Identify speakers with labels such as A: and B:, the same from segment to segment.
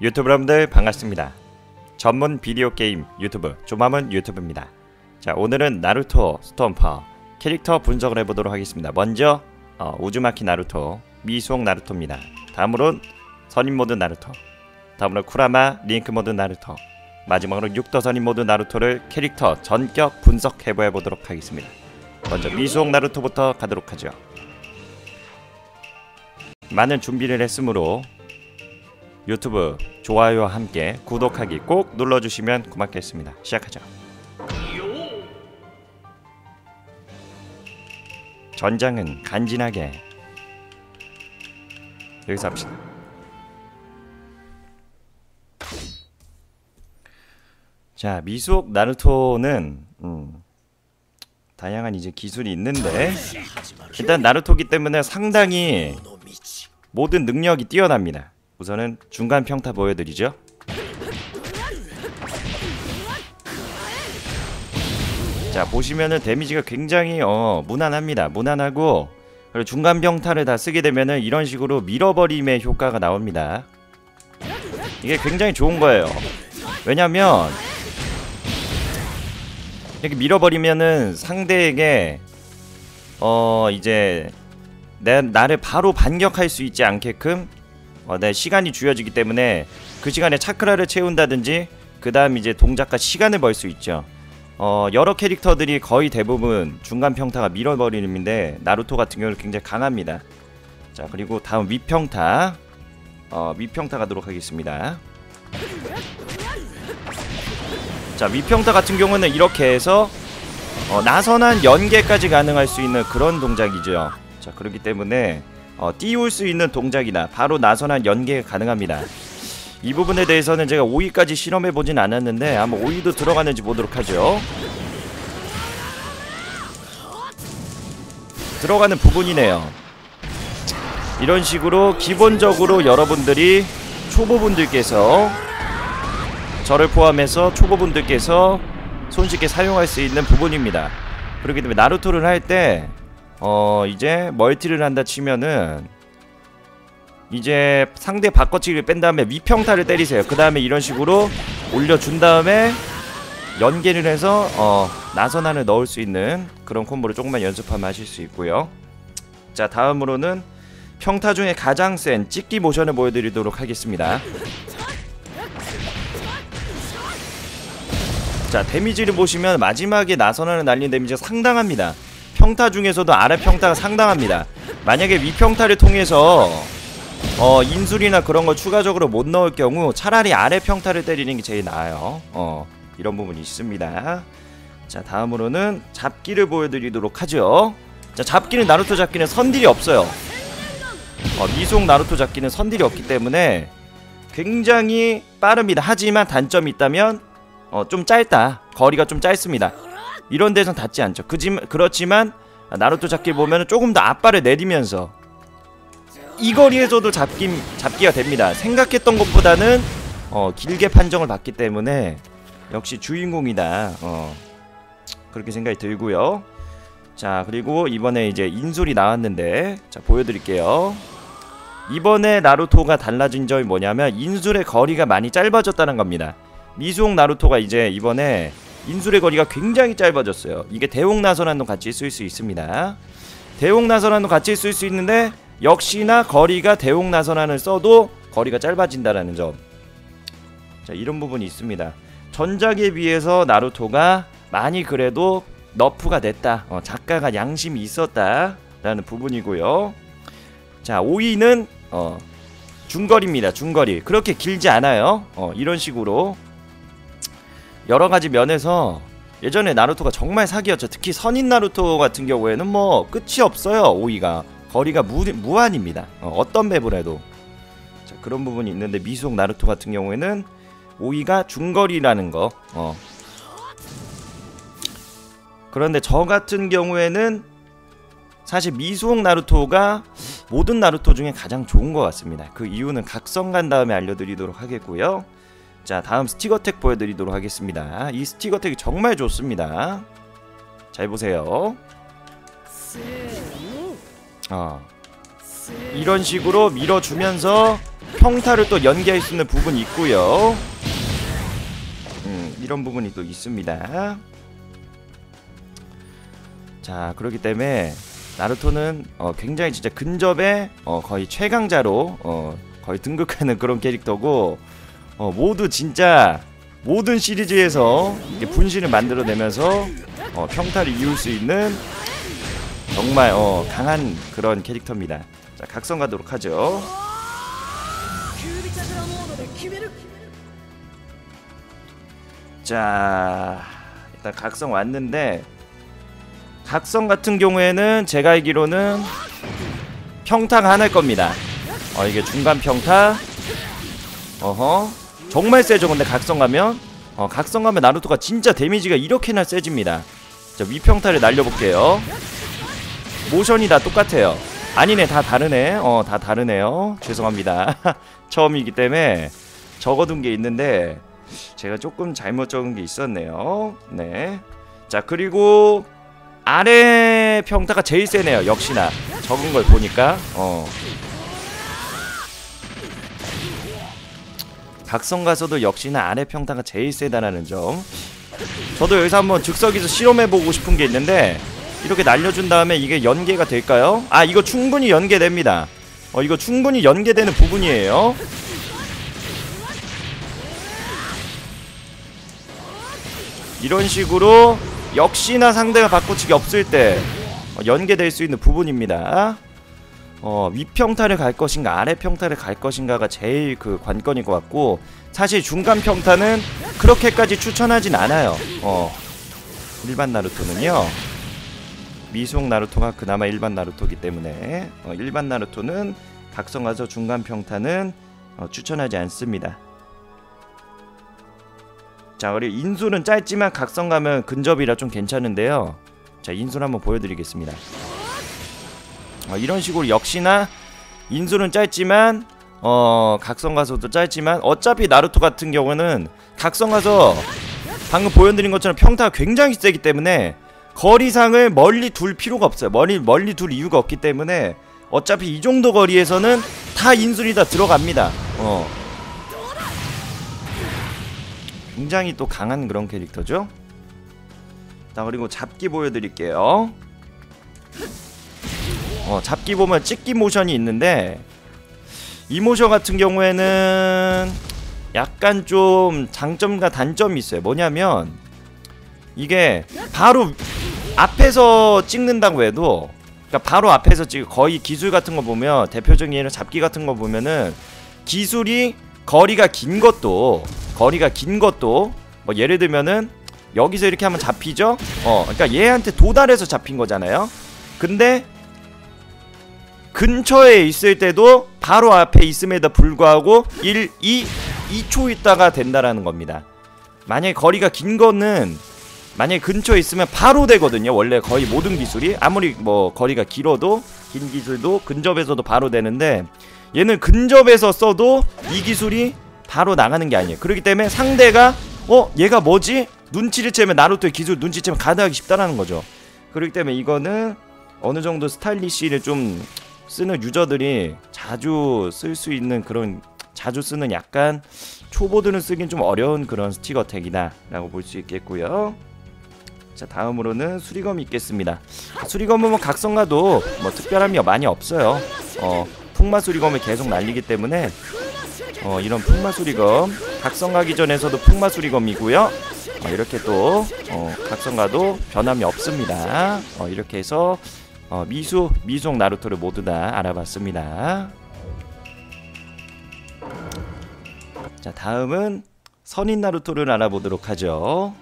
A: 유튜브 여러분들 반갑습니다. 전문 비디오 게임 유튜브 조마문 유튜브입니다. 자 오늘은 나루토 스톰 four 캐릭터 분석을 해보도록 하겠습니다. 먼저 어, 우즈마키 나루토 미수홍 나루토입니다. 다음으론 선인 모드 나루토 다음으로 쿠라마 링크 모드 나루토 마지막으로 육도 선인 모드 나루토를 캐릭터 전격 분석해보아 보도록 하겠습니다. 먼저 미수홍 나루토부터 가도록 하죠. 많은 준비를 했으므로 유튜브 좋아요와 함께 구독하기 꼭 눌러주시면 고맙겠습니다. 시작하죠. 전장은 간지나게 여기서 합시다. 자 미숙 나루토는 음, 다양한 이제 기술이 있는데 일단 나루토기 때문에 상당히 모든 능력이 뛰어납니다. 우선은 중간 평타 보여드리죠. 자 보시면은 데미지가 굉장히 어 무난합니다. 무난하고 그리고 중간 평타를 다 쓰게 되면은 이런 식으로 밀어버림의 효과가 나옵니다. 이게 굉장히 좋은 거예요. 왜냐면 이렇게 밀어버리면은 상대에게 어 이제 내 나를 바로 반격할 수 있지 않게끔 어, 내 시간이 주어지기 때문에 그 시간에 차크라를 채운다든지 그 다음 이제 동작과 시간을 벌 수 있죠. 어, 여러 캐릭터들이 거의 대부분 중간 평타가 밀어버리는데 나루토 같은 경우는 굉장히 강합니다. 자 그리고 다음 위평타 어, 위평타 가도록 하겠습니다. 자 위평타 같은 경우는 이렇게 해서 어, 나선한 연계까지 가능할 수 있는 그런 동작이죠. 자 그렇기 때문에 어, 띄울 수 있는 동작이나 바로 나선한 연계가 가능합니다. 이 부분에 대해서는 제가 5위까지 실험해 보진 않았는데 한번 5위도 들어가는지 보도록 하죠. 들어가는 부분이네요. 이런 식으로 기본적으로 여러분들이 초보분들께서 저를 포함해서 초보분들께서 손쉽게 사용할 수 있는 부분입니다. 그렇기 때문에 나루토를 할 때 어 이제 멀티를 한다 치면은 이제 상대 바꿔치기를 뺀 다음에 위평타를 때리세요. 그 다음에 이런 식으로 올려준 다음에 연계를 해서 어 나선안을 넣을 수 있는 그런 콤보를 조금만 연습하면 하실 수 있고요. 자 다음으로는 평타 중에 가장 센 찍기 모션을 보여드리도록 하겠습니다. 자 데미지를 보시면 마지막에 나선안을 날린 데미지가 상당합니다. 평타 중에서도 아래 평타가 상당합니다. 만약에 위평타를 통해서 어 인술이나 그런 거 추가적으로 못 넣을 경우 차라리 아래 평타를 때리는 게 제일 나아요. 어 이런 부분이 있습니다. 자 다음으로는 잡기를 보여드리도록 하죠. 자 잡기는 나루토 잡기는 선딜이 없어요. 어, 미속 나루토 잡기는 선딜이 없기 때문에 굉장히 빠릅니다. 하지만 단점이 있다면 어, 좀 짧다. 거리가 좀 짧습니다. 이런 데선 닿지 않죠. 그지, 그렇지만 나루토 잡기 보면 조금 더 앞발을 내리면서 이 거리에서도 잡기, 잡기가 됩니다. 생각했던 것보다는 어, 길게 판정을 받기 때문에 역시 주인공이다. 어, 그렇게 생각이 들고요. 자 그리고 이번에 이제 인솔이 나왔는데 자 보여드릴게요. 이번에 나루토가 달라진 점이 뭐냐면 인술의 거리가 많이 짧아졌다는 겁니다. 미수홍 나루토가 이제 이번에 인술의 거리가 굉장히 짧아졌어요. 이게 대홍 나선안도 같이 쓸 수 있습니다. 대홍 나선안도 같이 쓸 수 있는데 역시나 거리가 대홍 나선안을 써도 거리가 짧아진다라는 점. 자 이런 부분이 있습니다. 전작에 비해서 나루토가 많이 그래도 너프가 됐다. 어, 작가가 양심이 있었다 라는 부분이고요. 자 5위는 어, 중거리입니다. 중거리 그렇게 길지 않아요. 어, 이런 식으로 여러 가지 면에서 예전에 나루토가 정말 사기였죠. 특히 선인 나루토 같은 경우에는 뭐 끝이 없어요. 오이가 거리가 무, 무한입니다. 어, 떤 맵을 해도 자, 그런 부분이 있는데 미속 나루토 같은 경우에는 오이가 중거리라는 거. 어. 그런데 저 같은 경우에는 사실 미수홍 나루토가 모든 나루토 중에 가장 좋은 것 같습니다. 그 이유는 각성 간 다음에 알려드리도록 하겠고요. 자 다음 스티거텍 보여드리도록 하겠습니다 이 스티거텍이 정말 좋습니다 잘 보세요 어. 이런 식으로 밀어주면서 평타를 또 연계할 수 있는 부분이 있고요. 음, 이런 부분이 또 있습니다. 자, 그렇기 때문에 나루토는 어, 굉장히 진짜 근접에 어, 거의 최강자로 어, 거의 등극하는 그런 캐릭터고 어, 모두 진짜 모든 시리즈에서 분신을 만들어내면서 어, 평타를 이을 수 있는 정말 어, 강한 그런 캐릭터입니다. 자, 각성 가도록 하죠. 자, 일단 각성 왔는데 각성 같은 경우에는 제가 알기로는 평타가 하나일 겁니다. 어, 이게 중간 평타 어허 정말 세죠. 근데 각성 가면 어, 각성 가면 나루토가 진짜 데미지가 이렇게나 세집니다. 자, 위평타를 날려볼게요. 모션이 다 똑같아요. 아니네, 다 다르네. 어, 다 다르네요. 죄송합니다. 처음이기 때문에 적어둔 게 있는데 제가 조금 잘못 적은 게 있었네요. 네. 자, 그리고 아래 평타가 제일 세네요. 역시나 적은 걸 보니까 어. 각성 가서도 역시나 아래 평타가 제일 세다라는 점. 저도 여기서 한번 즉석에서 실험해 보고 싶은 게 있는데 이렇게 날려준 다음에 이게 연계가 될까요? 아 이거 충분히 연계됩니다. 어 이거 충분히 연계되는 부분이에요. 이런 식으로 역시나 상대가 바꿔치기 없을 때 어, 연계될 수 있는 부분입니다. 어, 위평타를 갈 것인가 아래 평타를 갈 것인가가 제일 그 관건인 것 같고 사실 중간 평타는 그렇게까지 추천하진 않아요. 어, 일반 나루토는요. 미속 나루토가 그나마 일반 나루토기 때문에 어, 일반 나루토는 각성 가서 중간 평타는 어, 추천하지 않습니다. 자 그리고 인술은 짧지만 각성 가면 근접이라 좀 괜찮은데요 자 인술 한번 보여드리겠습니다 어, 이런 식으로 역시나 인술은 짧지만 어 각성 가서도 짧지만 어차피 나루토 같은 경우는 각성 가서 방금 보여드린 것처럼 평타가 굉장히 세기 때문에 거리상을 멀리 둘 필요가 없어요 멀리 멀리 둘 이유가 없기 때문에 어차피 이 정도 거리에서는 다 인술이 다 들어갑니다 어 굉장히 또 강한 그런 캐릭터죠. 자 그리고 잡기 보여드릴게요. 어 잡기 보면 찍기 모션이 있는데 이 모션 같은 경우에는 약간 좀 장점과 단점이 있어요. 뭐냐면 이게 바로 앞에서 찍는다고 해도 그러니까 바로 앞에서 찍 거의 기술 같은 거 보면 대표적인 예로 잡기 같은 거 보면은 기술이 거리가 긴 것도 거리가 긴 것도 뭐 예를 들면은 여기서 이렇게 하면 잡히죠? 어, 그러니까 얘한테 도달해서 잡힌 거잖아요. 근데 근처에 있을 때도 바로 앞에 있음에도 불구하고 1, 2, 2초 있다가 된다라는 겁니다. 만약에 거리가 긴 거는 만약에 근처에 있으면 바로 되거든요. 원래 거의 모든 기술이 아무리 뭐 거리가 길어도 긴 기술도 근접에서도 바로 되는데 얘는 근접에서 써도 이 기술이 바로 나가는 게 아니에요. 그렇기 때문에 상대가 어 얘가 뭐지? 눈치를 채면 나루토의 기술 눈치채면 가드하기 쉽다라는 거죠. 그렇기 때문에 이거는 어느 정도 스타일리시를 좀 쓰는 유저들이 자주 쓸 수 있는 그런 자주 쓰는 약간 초보들은 쓰긴 좀 어려운 그런 스티거 택이다 라고 볼 수 있겠고요. 자 다음으로는 수리검이 있겠습니다. 수리검은 뭐 각성가도 뭐 특별함이 많이 없어요. 어 풍마 수리검을 계속 날리기 때문에 어, 이런 풍마 수리검 각성가기 전에서도 풍마 수리검이고요 어, 이렇게 또 어, 각성가도 변함이 없습니다 어, 이렇게 해서 어, 미수, 미속 나루토를 모두 다 알아봤습니다 자 다음은 선인 나루토를 알아보도록 하죠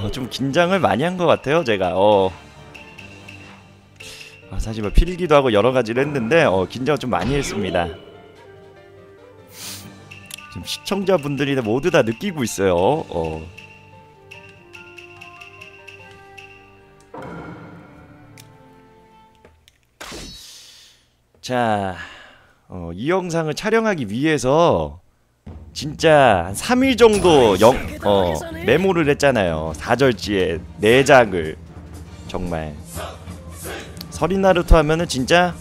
A: 어, 좀 긴장을 많이 한 것 같아요 제가 어. 아, 사실 뭐 필기도 하고 여러 가지를 했는데 어, 긴장 좀 많이 했습니다. 지금 시청자분들이 모두 다 느끼고 있어요. 어. 자, 어, 이 영상을 촬영하기 위해서 진짜 한 3일 정도 영, 어, 메모를 했잖아요. 4절지에 4장을 정말 서린 나루토 하면은 진짜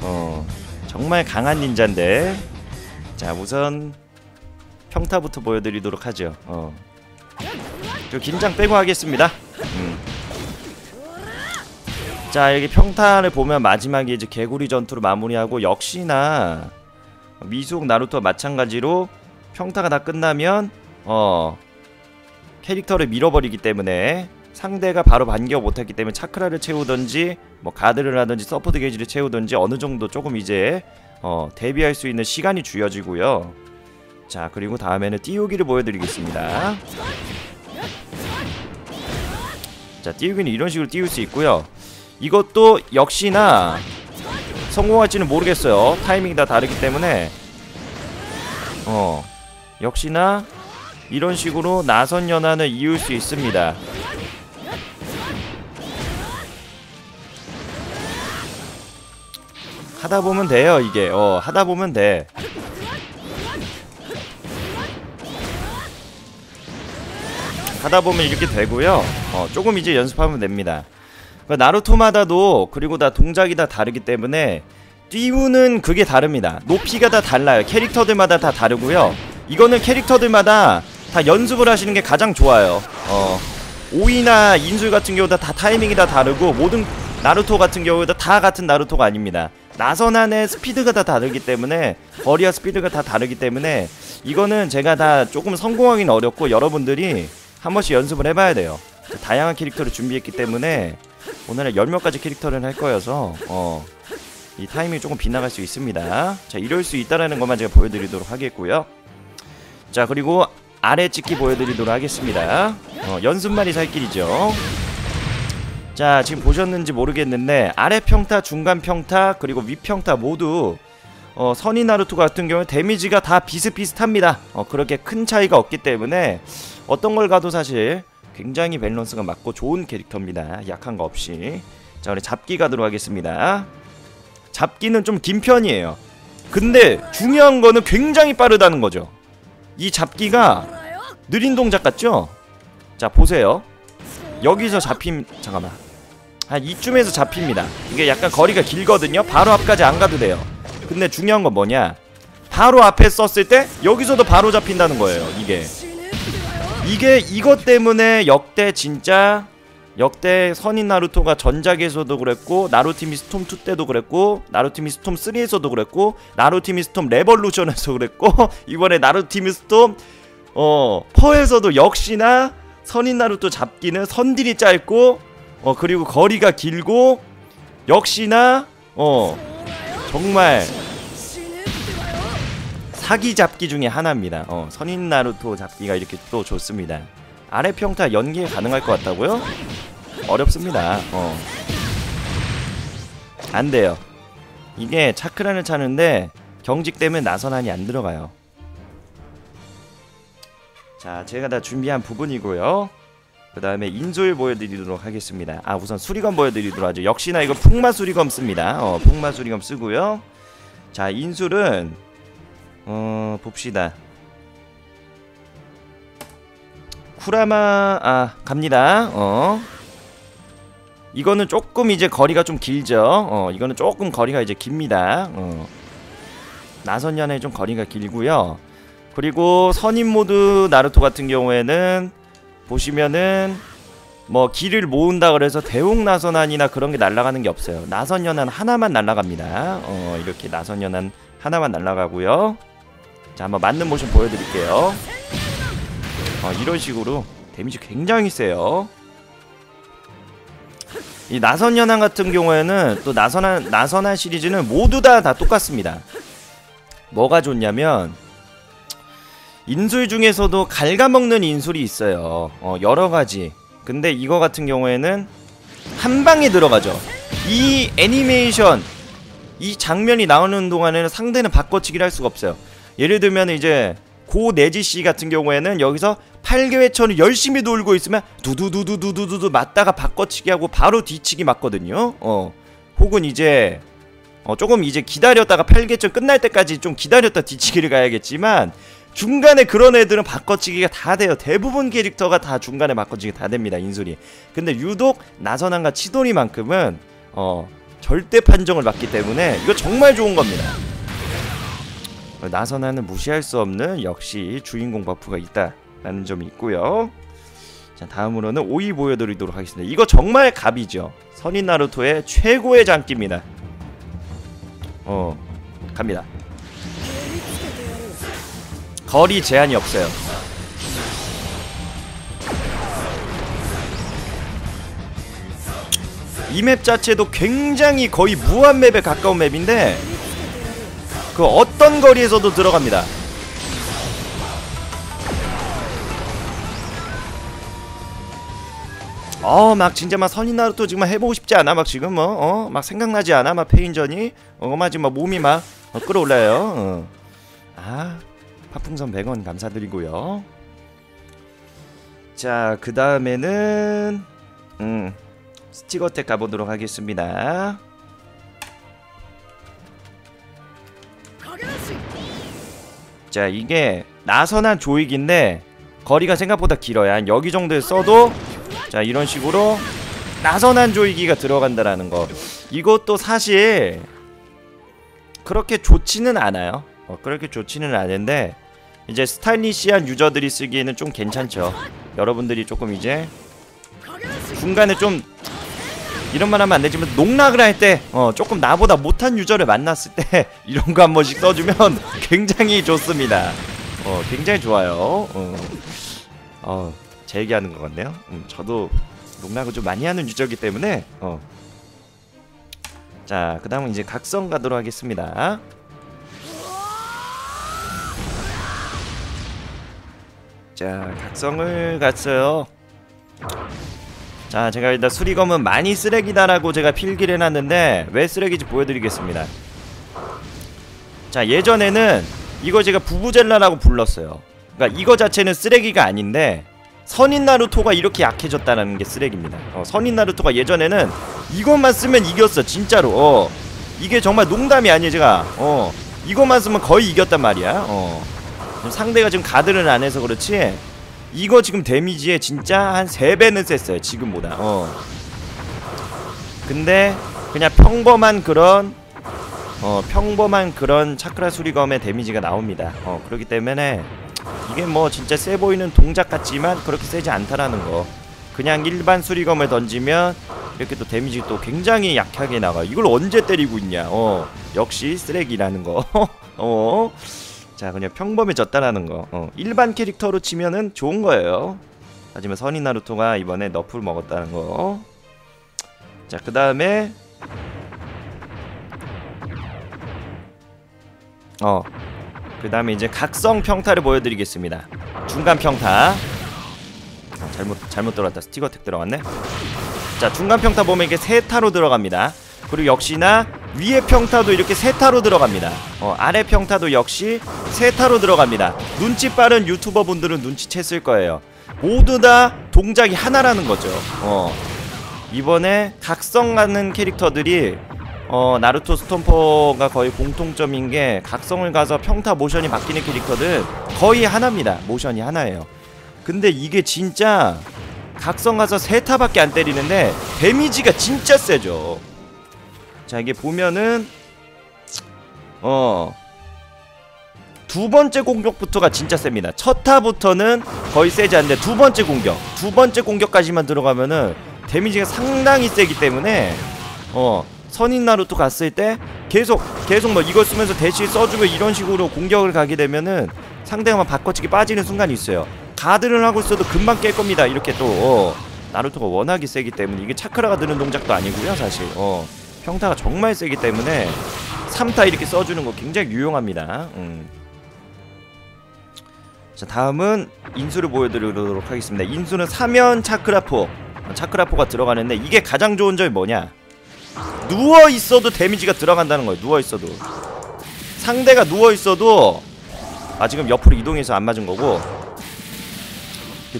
A: 어 정말 강한 닌자인데 자 우선 평타부터 보여드리도록 하죠 어. 저 긴장 빼고 하겠습니다 음. 자 여기 평타를 보면 마지막에 이제 개구리 전투로 마무리하고 역시나 미수 나루토와 마찬가지로 평타가 다 끝나면 어 캐릭터를 밀어버리기 때문에 상대가 바로 반격 못했기 때문에 차크라를 채우던지 뭐 가드를 하든지 서포트 게이지를 채우든지 어느 정도 조금 이제 어 대비할 수 있는 시간이 주어지고요. 자 그리고 다음에는 띄우기를 보여드리겠습니다. 자 띄우기는 이런 식으로 띄울 수 있고요. 이것도 역시나 성공할지는 모르겠어요. 타이밍이 다 다르기 때문에. 어 역시나 이런 식으로 나선 연한을 이을 수 있습니다. 하다 보면 돼요 이게. 어 하다 보면 돼. 하다 보면 이렇게 되고요. 어 조금 이제 연습하면 됩니다 그 나루토마다도 그리고 다 동작이 다 다르기 때문에 띄우는 그게 다릅니다. 높이가 다 달라요. 캐릭터들마다 다 다르고요. 이거는 캐릭터들마다 다 연습을 하시는 게 가장 좋아요. 어 오이나 인술 같은 경우도 다 타이밍이 다 다르고 모든 나루토 같은 경우도 다 같은 나루토가 아닙니다. 나선안의 스피드가 다 다르기 때문에 거리와 스피드가 다 다르기 때문에 이거는 제가 다 조금 성공하기는 어렵고 여러분들이 한 번씩 연습을 해봐야 돼요. 다양한 캐릭터를 준비했기 때문에 오늘은 열몇 가지 캐릭터를 할 거여서 어, 이 타이밍이 조금 빗나갈 수 있습니다. 자 이럴 수 있다라는 것만 제가 보여드리도록 하겠고요. 자 그리고 아래 찍기 보여드리도록 하겠습니다. 어, 연습만이 살 길이죠. 자 지금 보셨는지 모르겠는데 아래 평타 중간 평타 그리고 위 평타 모두 어, 선이 나루토 같은 경우는 데미지가 다 비슷비슷합니다. 어, 그렇게 큰 차이가 없기 때문에 어떤 걸 가도 사실 굉장히 밸런스가 맞고 좋은 캐릭터입니다. 약한 거 없이. 자 우리 잡기 가도록 하겠습니다. 잡기는 좀 긴 편이에요. 근데 중요한 거는 굉장히 빠르다는 거죠. 이 잡기가 느린 동작 같죠? 자 보세요. 여기서 잡힘 잠깐만. 한 이쯤에서 잡힙니다. 이게 약간 거리가 길거든요. 바로 앞까지 안 가도 돼요. 근데 중요한 건 뭐냐? 바로 앞에 썼을 때 여기서도 바로 잡힌다는 거예요 이게 이게 이것 때문에 역대 진짜 역대 선인 나루토가 전작에서도 그랬고 나루티밋 스톰 2 때도 그랬고 나루티밋 스톰 3에서도 그랬고 나루티밋 스톰 레볼루션에서 그랬고 이번에 나루티밋 스톰 어 four에서도 역시나 선인 나루토 잡기는 선딜이 짧고 어 그리고 거리가 길고 역시나 어 정말 사기 잡기 중에 하나입니다. 어 선인 나루토 잡기가 이렇게 또 좋습니다. 아래 평타 연계 가능할 것 같다고요? 어렵습니다. 어. 안 돼요. 이게 차크란을 차는데 경직 때문에 나선안이 안 들어가요. 자, 제가 다 준비한 부분이고요. 그 다음에 인솔 보여드리도록 하겠습니다. 아, 우선 수리검 보여드리도록 하죠. 역시나 이거 풍마 수리검 씁니다. 어, 풍마 수리검 쓰고요. 자, 인술은 어, 봅시다. 쿠라마 아 갑니다. 어. 이거는 조금 이제 거리가 좀 길죠. 어, 이거는 조금 거리가 이제 깁니다. 어. 나선연의 좀 거리가 길고요. 그리고 선임 모드 나루토 같은 경우에는 보시면은 뭐 길을 모은다 그래서 대웅 나선안이나 그런 게 날아가는 게 없어요. 나선연한 하나만 날아갑니다. 어, 이렇게 나선연한 하나만 날아가고요. 자, 한번 맞는 모션 보여드릴게요. 어, 이런 식으로 데미지 굉장히 세요. 이 나선 연한 같은 경우에는 또 나선한 나선한 시리즈는 모두 다 다 똑같습니다. 뭐가 좋냐면 인술 중에서도 갉아먹는 인술이 있어요. 어, 여러 가지. 근데 이거 같은 경우에는 한 방에 들어가죠. 이 애니메이션 이 장면이 나오는 동안에는 상대는 바꿔치기를 할 수가 없어요. 예를 들면 이제 고 내지 씨 같은 경우에는 여기서 8개회천을 열심히 돌고 있으면 두두두두두두두 맞다가 바꿔치기 하고 바로 뒤치기 맞거든요. 어. 혹은 이제 어 조금 이제 기다렸다가 8개천 끝날 때까지 좀 기다렸다 뒤치기를 가야겠지만 중간에 그런 애들은 바꿔치기가 다 돼요. 대부분 캐릭터가 다 중간에 바꿔치기 다 됩니다. 인술이. 근데 유독 나선한과 치도리만큼은 어 절대 판정을 받기 때문에 이거 정말 좋은 겁니다. 나선아는 무시할 수 없는 역시 주인공 버프가 있다라는 점이 있고요. 자 다음으로는 오이 보여드리도록 하겠습니다. 이거 정말 갑이죠. 선인 나루토의 최고의 장기입니다. 어 갑니다. 거리 제한이 없어요. 이 맵 자체도 굉장히 거의 무한 맵에 가까운 맵인데 그 어떤 거리에서도 들어갑니다. 어 막 진짜 막 선인 나루토 지금 막 해보고 싶지 않아 막 지금 뭐 어 막 생각나지 않아 막 페인전이 어막 지금 막 몸이 막 어, 끌어올라요. 어. 아 파풍선 100원 감사드리고요. 자, 그 다음에는 음 스티거텍 가보도록 하겠습니다. 진짜 이게 나선한 조익인데 거리가 생각보다 길어요. 한 여기 정도에 써도 자 이런 식으로 나선한 조이기가 들어간다라는 거. 이것도 사실 그렇게 좋지는 않아요. 어, 그렇게 좋지는 않은데 이제 스타일리시한 유저들이 쓰기에는 좀 괜찮죠. 여러분들이 조금 이제 중간에 좀 이런 말 하면 안 되지만 농락을 할 때 어, 조금 나보다 못한 유저를 만났을 때 이런 거 한 번씩 써주면 굉장히 좋습니다. 어, 굉장히 좋아요. 어, 어, 제 얘기하는 것 같네요. 음, 저도 농락을 좀 많이 하는 유저이기 때문에 어. 자, 그 다음은 이제 각성 가도록 하겠습니다. 자, 각성을 갔어요. 자 제가 일단 수리검은 많이 쓰레기다라고 제가 필기를 해놨는데 왜 쓰레기인지 보여드리겠습니다. 자 예전에는 이거 제가 부부젤라라고 불렀어요. 그러니까 이거 자체는 쓰레기가 아닌데 선인 나루토가 이렇게 약해졌다는 게 쓰레기입니다. 어, 선인 나루토가 예전에는 이것만 쓰면 이겼어 진짜로. 어, 이게 정말 농담이 아니에요 제가. 어, 이것만 쓰면 거의 이겼단 말이야. 어. 상대가 지금 가드를 안 해서 그렇지 이거 지금 데미지에 진짜 한 3배는 셌어요 지금보다. 어. 근데 그냥 평범한 그런 어 평범한 그런 차크라 수리검의 데미지가 나옵니다. 어 그렇기 때문에 이게 뭐 진짜 세 보이는 동작 같지만 그렇게 세지 않다라는 거. 그냥 일반 수리검을 던지면 이렇게 또 데미지 또 굉장히 약하게 나가. 이걸 언제 때리고 있냐? 어 역시 쓰레기라는 거 어 자 그냥 평범해졌다라는 거. 어, 일반 캐릭터로 치면은 좋은 거예요. 하지만 선인 나루토가 이번에 너프를 먹었다는 거 자 그 다음에 어 그 다음에 이제 각성 평타를 보여드리겠습니다. 중간 평타. 어, 잘못 잘못 들어갔다. 스티거텍 들어갔네. 자 중간 평타 보면 이게 세 타로 들어갑니다 그리고 역시나 위에 평타도 이렇게 세 타로 들어갑니다. 어, 아래 평타도 역시 세 타로 들어갑니다. 눈치 빠른 유튜버 분들은 눈치챘을 거예요. 모두 다 동작이 하나라는 거죠. 어, 이번에 각성하는 캐릭터들이 어, 나루토 스톰퍼가 거의 공통점인 게 각성을 가서 평타 모션이 바뀌는 캐릭터들 거의 하나입니다. 모션이 하나예요. 근데 이게 진짜 각성 가서 세 타밖에 안 때리는데 데미지가 진짜 세죠. 자 이게 보면은 어. 두 번째 공격부터가 진짜 셉니다. 첫 타부터는 거의 세지 않는데 두 번째 공격, 두 번째 공격까지만 들어가면은 데미지가 상당히 세기 때문에 어 선인 나루토 갔을 때 계속 계속 뭐 이걸 쓰면서 대시 써주고 이런 식으로 공격을 가게 되면은 상대가 막 바꿔치기 빠지는 순간이 있어요. 가드를 하고 있어도 금방 깰 겁니다. 이렇게 또 어, 나루토가 워낙에 세기 때문에 이게 차크라가 드는 동작도 아니고요, 사실. 어. 평타가 정말 세기 때문에 3타 이렇게 써주는 거 굉장히 유용합니다. 음. 자 다음은 인수를 보여드리도록 하겠습니다. 인수는 사면 차크라포 차크라포가 들어가는데 이게 가장 좋은 점이 뭐냐? 누워 있어도 데미지가 들어간다는 거예요. 누워 있어도 상대가 누워 있어도 아 지금 옆으로 이동해서 안 맞은 거고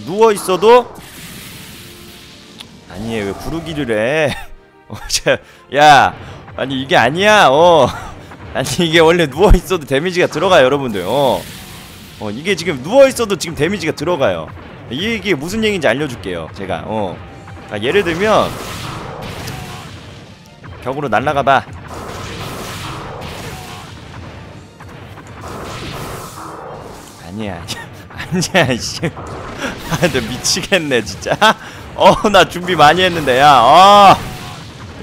A: 누워 있어도 아니에요 왜 부르기를 해? 어, 자, 야, 아니 이게 아니야. 어, 아니 이게 원래 누워 있어도 데미지가 들어가요, 여러분들. 어, 어 이게 지금 누워 있어도 지금 데미지가 들어가요. 이게 무슨 얘기인지 알려줄게요, 제가. 어, 아, 예를 들면 벽으로 날아가봐 아니야 아니야 씨아너 미치겠네 진짜 어 나 준비 많이 했는데 야 어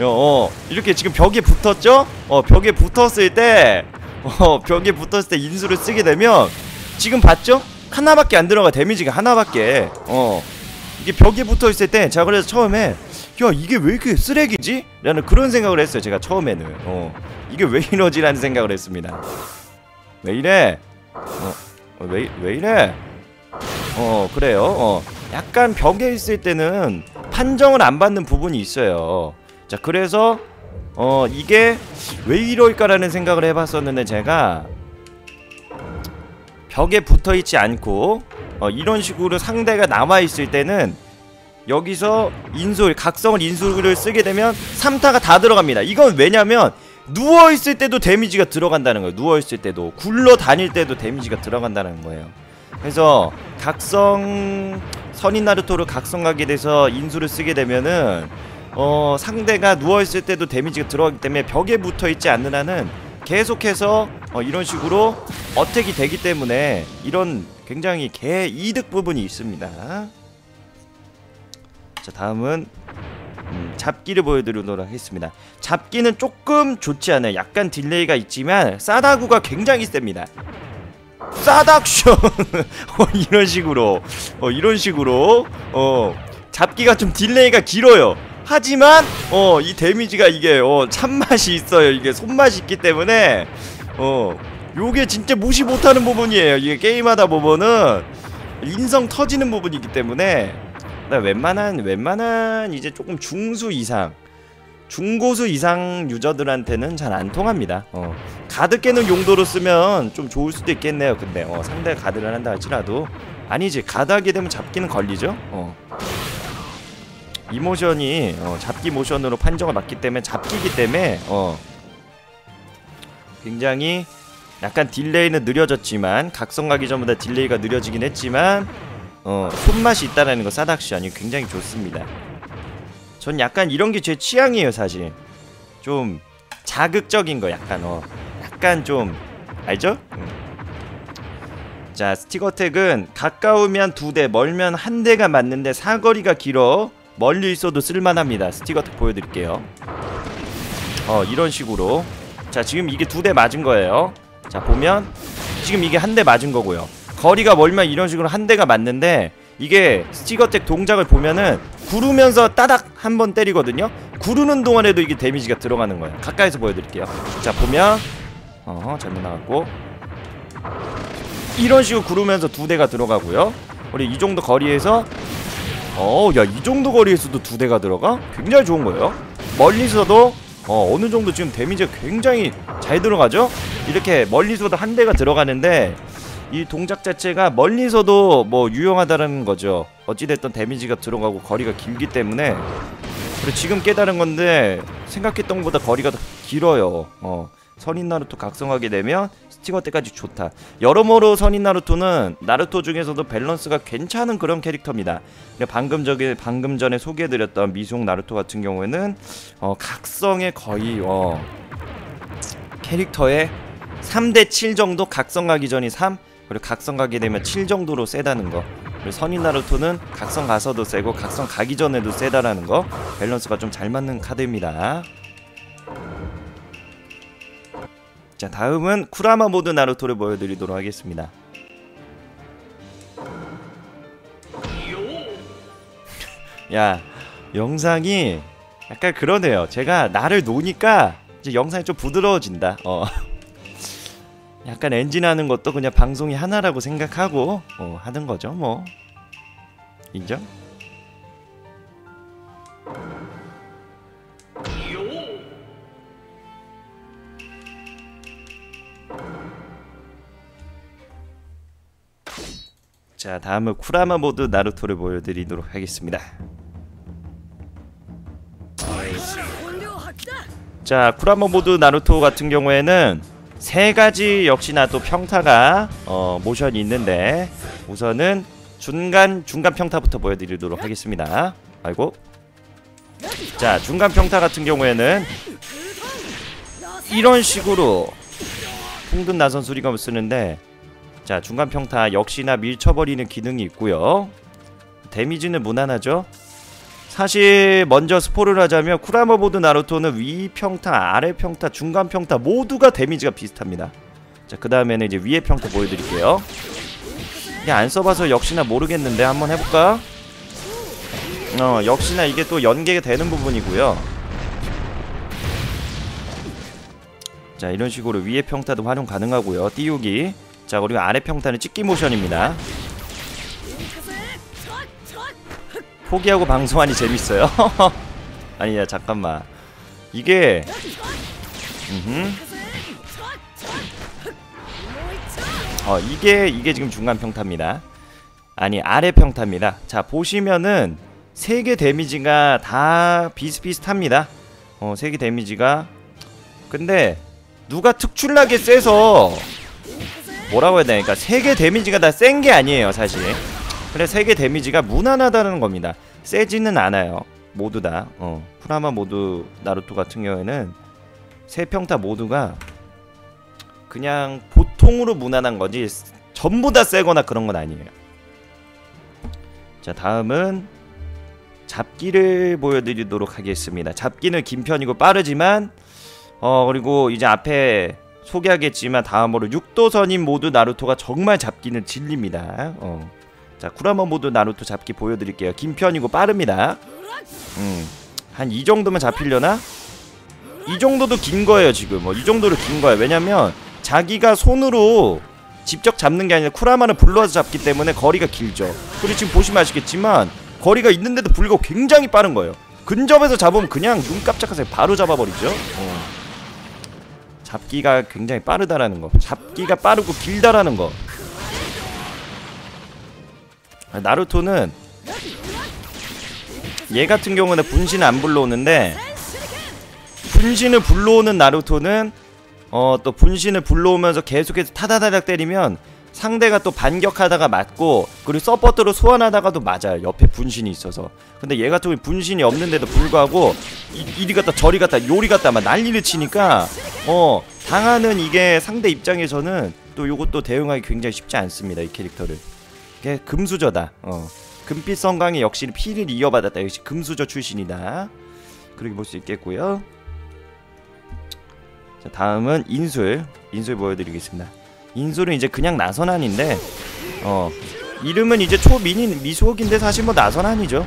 A: 어, 이렇게 지금 벽에 붙었죠? 어 벽에 붙었을 때 어, 벽에 붙었을 때 인수를 쓰게 되면 지금 봤죠? 하나밖에 안 들어가 데미지가 하나밖에. 어. 이게 벽에 붙어 있을 때 제가 그래서 처음에 야 이게 왜 이렇게 쓰레기지? 라는 그런 생각을 했어요 제가 처음에는. 어. 이게 왜 이러지 라는 생각을 했습니다. 왜 이래? 어, 어, 왜, 왜 이래? 어 그래요? 어. 약간 벽에 있을 때는 판정을 안 받는 부분이 있어요 자 그래서 어 이게 왜 이럴까라는 생각을 해봤었는데 제가 벽에 붙어 있지 않고 어, 이런 식으로 상대가 남아 있을 때는 여기서 인술 각성을 인술을 쓰게 되면 3타가 다 들어갑니다. 이건 왜냐면 누워 있을 때도 데미지가 들어간다는 거예요. 누워 있을 때도 굴러 다닐 때도 데미지가 들어간다는 거예요. 그래서 각성 선인 나루토를 각성하게 돼서 인수를 쓰게 되면은 어 상대가 누워 있을 때도 데미지가 들어가기 때문에 벽에 붙어 있지 않는 한은 계속해서 어, 이런 식으로 어택이 되기 때문에 이런 굉장히 개 이득 부분이 있습니다. 자 다음은 음, 잡기를 보여드리도록 하겠습니다. 잡기는 조금 좋지 않아요. 약간 delay가 있지만 싸다구가 굉장히 셉니다. 싸닥션 어, 이런 식으로 어, 이런 식으로 어 잡기가 좀 delay가 길어요. 하지만 어 이 데미지가 이게 어 참맛이 있어요. 이게 손맛이 있기 때문에 어 요게 진짜 무시 못하는 부분이에요. 이게 게임하다 보면은 인성 터지는 부분이기 때문에 나 웬만한 웬만한 이제 조금 중수 이상 중고수 이상 유저들한테는 잘 안 통합니다. 어. 가드 깨는 용도로 쓰면 좀 좋을 수도 있겠네요. 근데 어, 상대가 가드를 한다 할지라도 아니지 가드 하게 되면 잡기는 걸리죠. 어. 이 모션이 어, 잡기 모션으로 판정을 받기 때문에 잡기기 때문에 어, 굉장히 약간 delay는 느려졌지만 각성 가기 전보다 delay가 느려지긴 했지만 어, 손맛이 있다라는 거 싸닥션이 굉장히 좋습니다. 전 약간 이런 게 제 취향이에요 사실 좀 자극적인 거 약간 어 약간 좀 알죠? 음. 자 stick attack은 가까우면 두 대 멀면 한 대가 맞는데 사거리가 길어 멀리 있어도 쓸만합니다. stick attack 보여드릴게요. 어 이런 식으로. 자 지금 이게 두 대 맞은 거예요. 자 보면 지금 이게 한 대 맞은 거고요. 거리가 멀면 이런 식으로 한 대가 맞는데 이게 스티거텍 동작을 보면은 구르면서 따닥 한 번 때리거든요. 구르는 동안에도 이게 데미지가 들어가는 거예요. 가까이서 보여드릴게요. 자 보면 어 잘못 나갔고. 이런 식으로 구르면서 두 대가 들어가고요. 우리 이 정도 거리에서 어야 이 정도 거리에서도 두 대가 들어가? 굉장히 좋은 거예요 멀리서도 어 어느 정도 지금 데미지가 굉장히 잘 들어가죠 이렇게 멀리서도 한 대가 들어가는데 이 동작 자체가 멀리서도 뭐 유용하다는 거죠. 어찌됐든 데미지가 들어가고 거리가 길기 때문에 그리고 지금 깨달은 건데 생각했던 것보다 거리가 더 길어요. 어. 선인 나루토 각성하게 되면 스티거 때까지 좋다. 여러모로 선인 나루토는 나루토 중에서도 밸런스가 괜찮은 그런 캐릭터입니다. 방금 저기 방금 전에 소개해드렸던 미송 나루토 같은 경우에는 어, 각성의 거의 어, 캐릭터의 3대 7 정도 각성 가기 전이 3 그리고 각성 가게 되면 7 정도로 세다는 거 그리고 선인 나루토는 각성 가서도 세고 각성 가기 전에도 세다라는 거 밸런스가 좀 잘 맞는 카드입니다 자 다음은 쿠라마 모드 나루토를 보여드리도록 하겠습니다. 야 영상이 약간 그러네요. 제가 나를 노니까 이제 영상이 좀 부드러워진다. 어. 약간 엔진하는 것도 그냥 방송이 하나라고 생각하고 어, 하는 거죠 뭐. 인정? 자 다음은 쿠라마 모드 나루토를 보여드리도록 하겠습니다. 자 쿠라마 모드 나루토 같은 경우에는 세 가지 역시나 또 평타가 어, 모션이 있는데 우선은 중간 중간 평타부터 보여드리도록 하겠습니다. 아이고. 자 중간 평타 같은 경우에는 이런 식으로 풍든 나선 수리검을 쓰는데 자 중간 평타 역시나 밀쳐버리는 기능이 있고요. 데미지는 무난하죠? 사실 먼저 스포를 하자면 쿠라마 보드 나루토는 위 평타 아래 평타 중간 평타 모두가 데미지가 비슷합니다. 자 그 다음에는 이제 위에 평타 보여드릴게요. 이게 안 써봐서 역시나 모르겠는데 한번 해볼까? 어 역시나 이게 또 연계가 되는 부분이고요. 자 이런 식으로 위에 평타도 활용 가능하고요. 띄우기 자 그리고 아래 평타는 찍기 모션입니다. 포기하고 방송하니 재밌어요. 아니야 잠깐만. 이게. 어 이게 이게 지금 중간 평타입니다. 아니 아래 평타입니다. 자 보시면은 세 개 데미지가 다 비슷비슷합니다. 어세 개 데미지가. 근데 누가 특출나게 세서 뭐라고 해야 되니까 세 개 데미지가 다 센 게 아니에요 사실. 그래 세 개 데미지가 무난하다는 겁니다. 세지는 않아요. 모두 다. 어. 쿠라마 모두 나루토 같은 경우에는 세 평타 모두가 그냥 보통으로 무난한 거지 전부 다 세거나 그런 건 아니에요. 자 다음은 잡기를 보여드리도록 하겠습니다. 잡기는 긴 편이고 빠르지만 어 그리고 이제 앞에 소개하겠지만 다음으로 육도선인 모드 나루토가 정말 잡기는 진립니다. 어. 자 쿠라마 모드 나루토 잡기 보여드릴게요. 긴 편이고 빠릅니다. 음. 한 이 정도면 잡히려나? 이 정도도 긴 거예요 지금. 뭐이 정도로 긴 거예요. 왜냐면 자기가 손으로 직접 잡는 게 아니라 쿠라마를 불러와서 잡기 때문에 거리가 길죠. 그리고 지금 보시면 아시겠지만 거리가 있는데도 불구하고 굉장히 빠른 거예요. 근접에서 잡으면 그냥 눈 깜짝하세요. 바로 잡아버리죠. 어. 잡기가 굉장히 빠르다라는 거. 잡기가 빠르고 길다라는 거. 아, 나루토는 얘 같은 경우는 분신 안 불러오는데 분신을 불러오는 나루토는 어 또 분신을 불러오면서 계속해서 타다다닥 때리면 상대가 또 반격하다가 맞고 그리고 support로 소환하다가도 맞아요. 옆에 분신이 있어서. 근데 얘 같은 경우 분신이 없는데도 불구하고 이, 이리 갔다 저리 갔다 요리 갔다 막 난리를 치니까 어 당하는 이게 상대 입장에서는 또 요것도 대응하기 굉장히 쉽지 않습니다 이 캐릭터를. 이게 금수저다. 어 금빛 섬광이 역시 피를 이어받았다. 역시 금수저 출신이다. 그렇게 볼 수 있겠고요. 자 다음은 인술. 인술 보여드리겠습니다 인술은 이제 그냥 나선한인데 어 이름은 이제 초미니 미수옥인데 사실 뭐 나선한이죠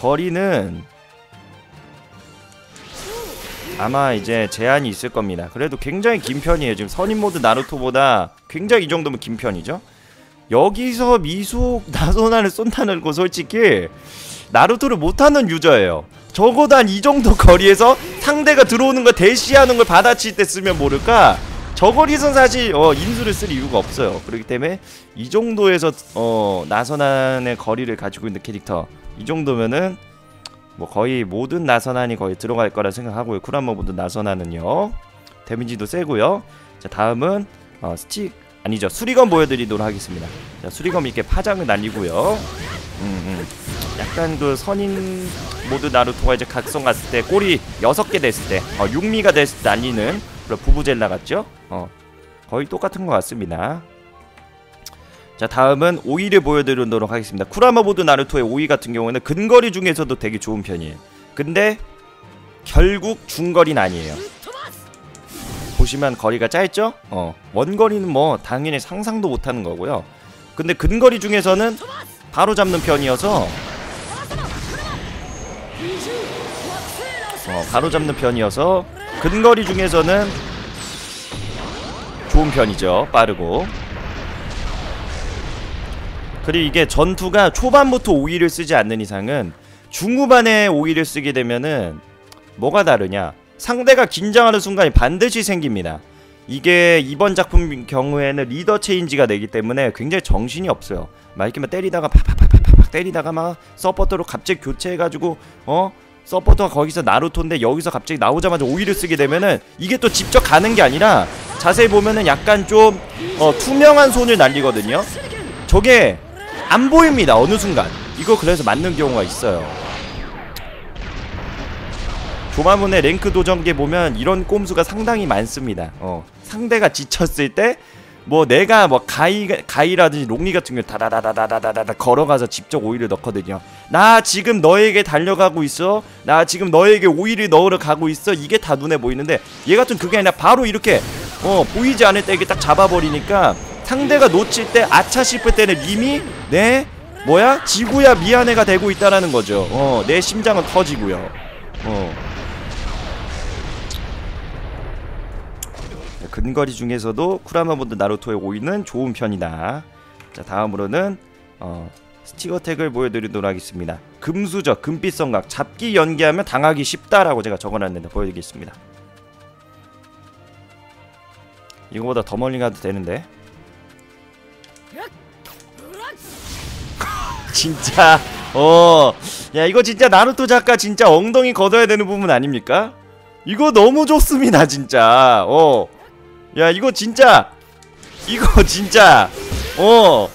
A: 거리는 아마 이제 제한이 있을 겁니다. 그래도 굉장히 긴 편이에요. 지금 선임 모드 나루토보다 굉장히 이 정도면 긴 편이죠. 여기서 미숙 나소나를 쏜다는 거 솔직히 나루토를 못하는 유저예요. 적어도 한 이 정도 거리에서 상대가 들어오는 걸 대시하는 걸 받아칠 때 쓰면 모를까 저거리선 사실 어, 인수를 쓸 이유가 없어요. 그렇기 때문에 이 정도에서 어, 나선한의 거리를 가지고 있는 캐릭터 이 정도면은 뭐 거의 모든 나선한이 거의 들어갈 거라 생각하고요. 쿠라마 모든 나선한은요. 데미지도 세고요. 자 다음은 어, 스틱 아니죠 수리검 보여드리도록 하겠습니다. 자 수리검 이렇게 파장을 날리고요. 음, 음. 약간 그 선인 모드 나루토가 이제 각성 갔을 때 꼬리 6개 됐을 때 어, 육미가 됐을 때 날리는 그런 부부젤라 같죠? 어 거의 똑같은 것 같습니다. 자 다음은 오의를 보여드리도록 하겠습니다 쿠라마 모드 나루토의 오의 같은 경우는 근거리 중에서도 되게 좋은 편이에요 근데 결국 중거리는 아니에요 보시면 거리가 짧죠? 어 원거리는 뭐 당연히 상상도 못하는 거고요 근데 근거리 중에서는 바로 잡는 편이어서 어 바로 잡는 편이어서 근거리 중에서는 좋은 편이죠. 빠르고. 그리고 이게 전투가 초반부터 오이를 쓰지 않는 이상은 중후반에 오의를 쓰게 되면은 뭐가 다르냐? 상대가 긴장하는 순간이 반드시 생깁니다. 이게 이번 작품 경우에는 leader change가 되기 때문에 굉장히 정신이 없어요. 막 때리다가 팍팍팍팍팍 때리다가 막 서포터로 갑자기 교체해가지고 어 서포터가 거기서 나루토인데 여기서 갑자기 나오자마자 오의를 쓰게 되면은 이게 또 직접 가는 게 아니라 자세히 보면은 약간 좀 어, 투명한 손을 날리거든요. 저게 안 보입니다 어느 순간. 이거 그래서 맞는 경우가 있어요. 조마문의 랭크 도전기에 보면 이런 꼼수가 상당히 많습니다. 어, 상대가 지쳤을 때 뭐 내가 뭐 가이 가이라든지 롱리 같은 경우 다다다다다다다다 걸어가서 직접 오일을 넣거든요. 나 지금 너에게 달려가고 있어. 나 지금 너에게 오일을 넣으러 가고 있어. 이게 다 눈에 보이는데 얘 같은 그게 아니라 바로 이렇게 어 보이지 않을 때 이게 딱 잡아버리니까 상대가 놓칠 때 아차 싶을 때는 이미 내 뭐야 지구야 미안해가 되고 있다라는 거죠. 어내 심장은 터지고요. 어. 근거리 중에서도 쿠라마본드 나루토의 오이는 좋은 편이다. 자 다음으로는 어, 스티거 택을 보여드리도록 하겠습니다. 금수저, 금빛 성각, 잡기 연기하면 당하기 쉽다라고 제가 적어놨는데 보여드리겠습니다. 이거보다 더 멀리 가도 되는데 진짜 어야 이거 진짜 나루토 작가 진짜 엉덩이 걷어야 되는 부분 아닙니까? 이거 너무 좋습니다 진짜 어 야 이거 진짜. 이거 진짜. 어.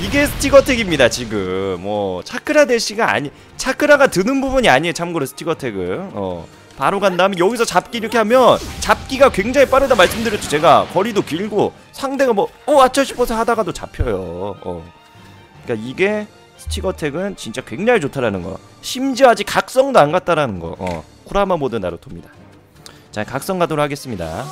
A: 이게 스티거택입니다 지금. 뭐 차크라 대시가 아니 차크라가 드는 부분이 아니에요 참고로 스티거택은. 어. 바로 간 다음에 여기서 잡기 이렇게 하면 잡기가 굉장히 빠르다 말씀드렸죠 제가. 거리도 길고 상대가 뭐어 아차 싶어서 하다가도 잡혀요. 어. 그러니까 이게 스티거택은 진짜 굉장히 좋다라는 거. 심지어 아직 각성도 안 갔다라는 거. 어, 쿠라마 모드 나루토입니다 자 각성 가도록 하겠습니다.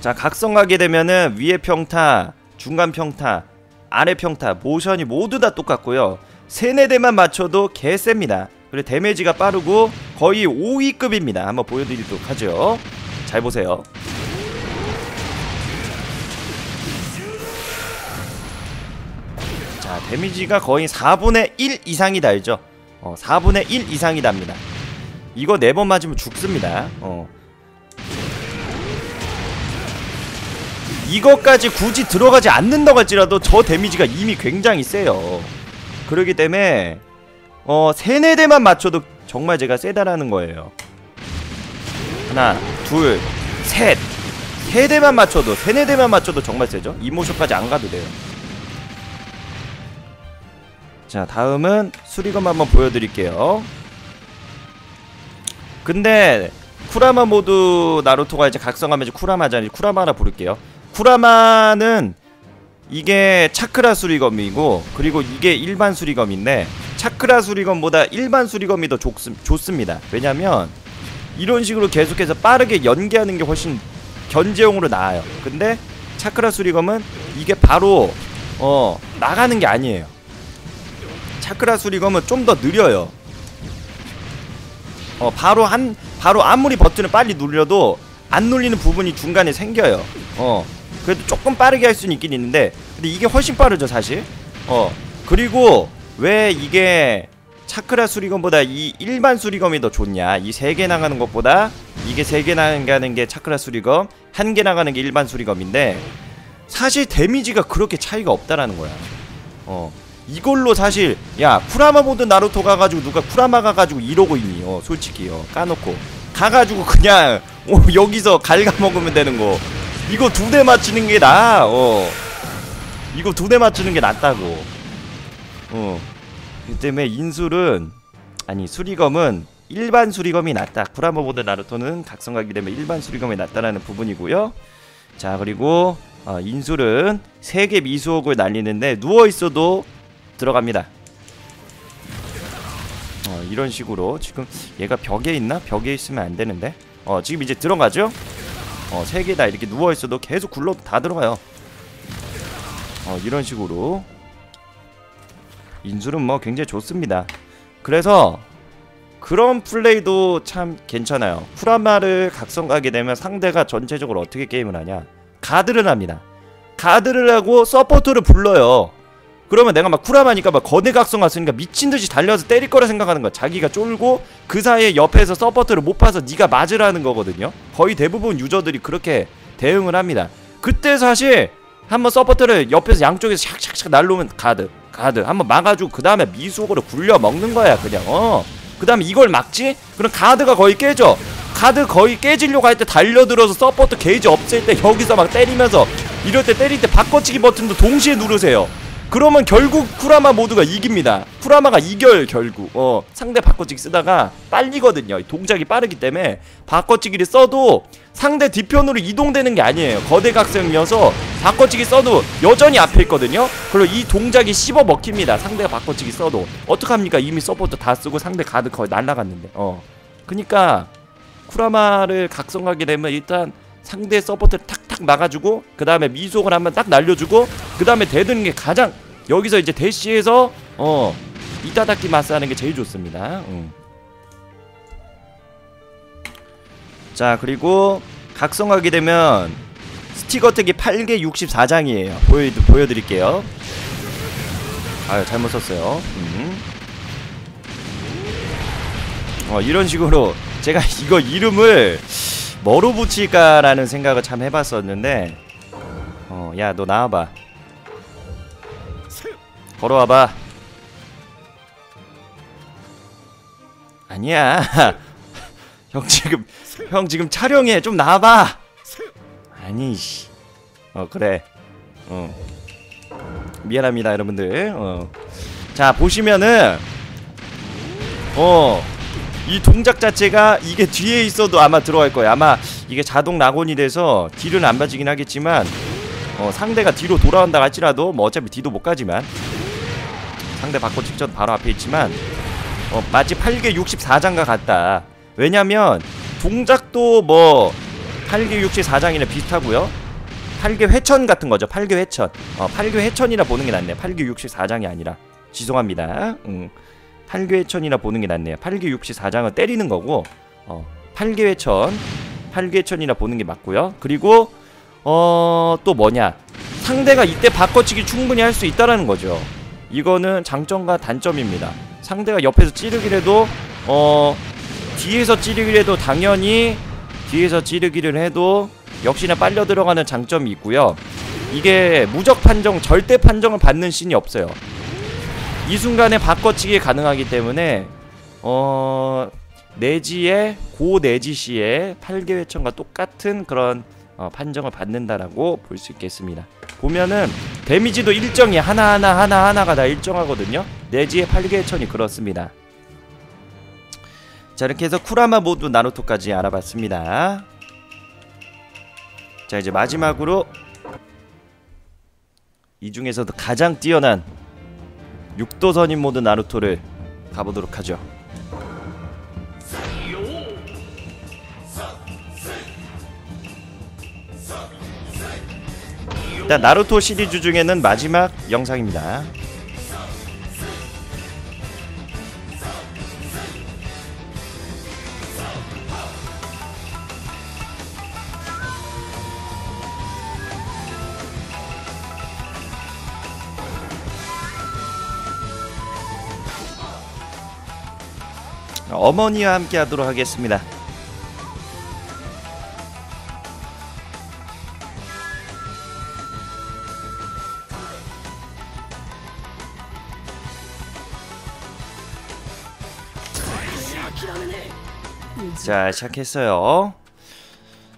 A: 자 각성 가게 되면은 위에 평타 중간 평타 아래 평타 모션이 모두 다 똑같고요. 세네 대만 맞춰도 개셉니다. 그리고 데미지가 빠르고 거의 5위급입니다. 한번 보여드리도록 하죠. 잘 보세요. 자 데미지가 거의 4분의 1 이상이 달죠. 어 4분의 1 이상이 답니다 이거 네 번 맞으면 죽습니다. 어. 이것까지 굳이 들어가지 않는다고 할지라도 저 데미지가 이미 굉장히 세요. 그러기 때문에 어 세네 대만 맞춰도 정말 제가 세다라는 거예요. 하나 둘셋 세 대만 맞춰도 세네 대만 맞춰도 정말 세죠? 이모션까지 안 가도 돼요. 자 다음은 수리검 한번 보여드릴게요 근데 쿠라마 모드 나루토가 이제 각성하면 이제 쿠라마잖아요. 쿠라마라 부를게요. 쿠라마는 이게 차크라 수리검이고 그리고 이게 일반 수리검인데 차크라 수리검보다 일반 수리검이 더 좋, 좋습 니다. 왜냐면 이런 식으로 계속해서 빠르게 연계하는 게 훨씬 견제용으로 나아요. 근데 차크라 수리검은 이게 바로 어 나가는 게 아니에요. 차크라 수리검은 좀 더 느려요 어 바로 한 바로 아무리 버튼을 빨리 눌려도 안 눌리는 부분이 중간에 생겨요. 어 그래도 조금 빠르게 할 수는 있긴 있는데 근데 이게 훨씬 빠르죠 사실. 어 그리고 왜 이게 차크라 수리검보다 이 일반 수리검이 더 좋냐? 이 세 개 나가는 것보다 이게 세 개 나가는 게 차크라 수리검 한 개 나가는 게 일반 수리검인데 사실 데미지가 그렇게 차이가 없다라는 거야. 어 이걸로 사실 야 쿠라마 모드 나루토 가가지고 누가 쿠라마 가가지고 이러고 있니? 어 솔직히 어 까놓고. 가가지고 그냥 어, 여기서 갉아먹으면 되는 거. 이거 두 대 맞추는 게 나아 어. 이거 두 대 맞추는 게 낫다고. 어. 그 때문에 인술은 아니 수리검은 일반 수리검이 낫다. 쿠라마보다 나루토는 각성가기 때문에 일반 수리검이 낫다라는 부분이고요. 자 그리고 어, 인술은 세개 미수옥을 날리는데 누워있어도 들어갑니다. 어, 이런 식으로 지금 얘가 벽에 있나? 벽에 있으면 안 되는데. 어 지금 이제 들어가죠? 어, 세 개 다 이렇게 누워있어도 계속 굴러도 다 들어가요. 어, 이런 식으로. 인술은 뭐 굉장히 좋습니다. 그래서 그런 플레이도 참 괜찮아요. 쿠라마를 각성 가게 되면 상대가 전체적으로 어떻게 게임을 하냐? 가드를 합니다. 가드를 하고 서포터를 불러요 그러면 내가 막 쿠라마니까 막 거대 각성 왔으니까 미친듯이 달려서 때릴 거라 생각하는 거야. 자기가 쫄고 그 사이에 옆에서 support를 못 봐서 네가 맞으라는 거거든요. 거의 대부분 유저들이 그렇게 대응을 합니다. 그때 사실 한번 support를 옆에서 양쪽에서 샥샥샥 날르면 가드 가드. 한번 막아주고 그 다음에 미수옥으로 굴려 먹는 거야 그냥. 어 그 다음에 이걸 막지? 그럼 가드가 거의 깨져. 가드 거의 깨지려고 할 때 달려들어서 support 게이지 없을 때 여기서 막 때리면서 이럴 때 때릴 때 바꿔치기 버튼도 동시에 누르세요 그러면 결국 쿠라마 모드가 이깁니다. 쿠라마가 이겨요 결국. 어 상대 바꿔치기 쓰다가 빨리거든요. 동작이 빠르기 때문에 바꿔치기를 써도 상대 뒤편으로 이동되는 게 아니에요. 거대 각성이어서 바꿔치기 써도 여전히 앞에 있거든요. 그리고 이 동작이 씹어 먹힙니다. 상대가 바꿔치기 써도 어떡합니까? 이미 support 다 쓰고 상대 가드 거의 날라갔는데. 어. 그니까 쿠라마를 각성하게 되면 일단 상대 support를 탁 탁 막아주고 그 다음에 미수옥을 한번 딱 날려주고 그 다음에 대드는 게 가장 여기서 이제 대시에서 어 いただきます 하는 게 제일 좋습니다 응. 자 그리고 각성하게 되면 stick attack이 팔괘 64장이에요 보여, 보여드릴게요 아유 잘못 썼어요 음. 어 이런 식으로 제가 이거 이름을 뭐로 붙일까라는 생각을 참 해봤었는데 어 야 너 나와봐. 걸어와봐. 아니야. 형 지금 형 지금 촬영해. 좀 나와봐. 아니 씨어 그래. 어. 미안합니다 여러분들. 어 자 보시면은 어 이 동작 자체가 이게 뒤에 있어도 아마 들어갈 거예요. 아마 이게 자동 낙원이 돼서 뒤는 안 빠지긴 하겠지만 어, 상대가 뒤로 돌아온다 할지라도 뭐 어차피 뒤도 못 가지만 상대 바꿔 직전 바로 앞에 있지만 어, 마치 8개 64장과 같다. 왜냐면 동작도 뭐 8개 64장이랑 비슷하고요. 8개 회천 같은 거죠. 8개 회천. 어, 8개 회천이라 보는 게 낫네. 8개 64장이 아니라. 죄송합니다. 음. 8개 회천이라 보는 게 낫네요. 8개 64장은 때리는 거고 어, 8개 회천 8개 회천이라 보는 게 맞고요. 그리고 어, 또 뭐냐? 상대가 이때 바꿔치기 충분히 할 수 있다라는 거죠. 이거는 장점과 단점입니다. 상대가 옆에서 찌르기라도 어, 뒤에서 찌르기라도 당연히 뒤에서 찌르기를 해도 역시나 빨려 들어가는 장점이 있고요. 이게 무적 판정, 절대 판정을 받는 신이 없어요. 이 순간에 바꿔치기 가능하기 때문에 어 내지의 고 내지 시에 8개 회천과 똑같은 그런 어, 판정을 받는다라고 볼 수 있겠습니다. 보면은 데미지도 일정이 하나하나 하나하나가 다 일정하거든요. 내지의 8개 회천이 그렇습니다. 자 이렇게 해서 쿠라마 모두 나루토까지 알아봤습니다. 자 이제 마지막으로 이 중에서도 가장 뛰어난 육도선인 모드 나루토를 가보도록 하죠. 일단 나루토 시리즈 중에는 마지막 영상입니다. 어머니와 함께 하도록 하겠습니다. 자 시작했어요.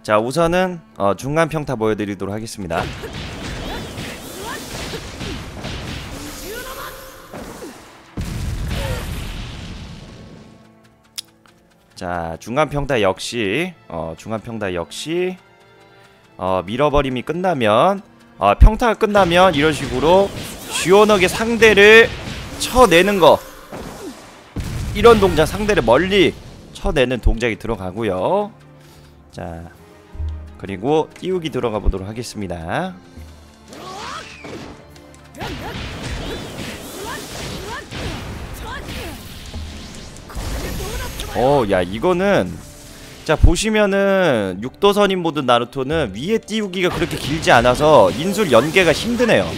A: 자 우선은 어, 중간 평타 보여드리도록 하겠습니다. 자 중간 평타 역시 어, 중간 평타 역시 어, 밀어버림이 끝나면 어, 평타가 끝나면 이런 식으로 시원하게 상대를 쳐내는 거. 이런 동작 상대를 멀리 쳐내는 동작이 들어가고요. 자 그리고 띄우기 들어가 보도록 하겠습니다 어, 야, 이거는 자, 보시면은 육도선인 모드 나루토는 위에 띄우기가 그렇게 길지 않아서 인술 연계가 힘드네요.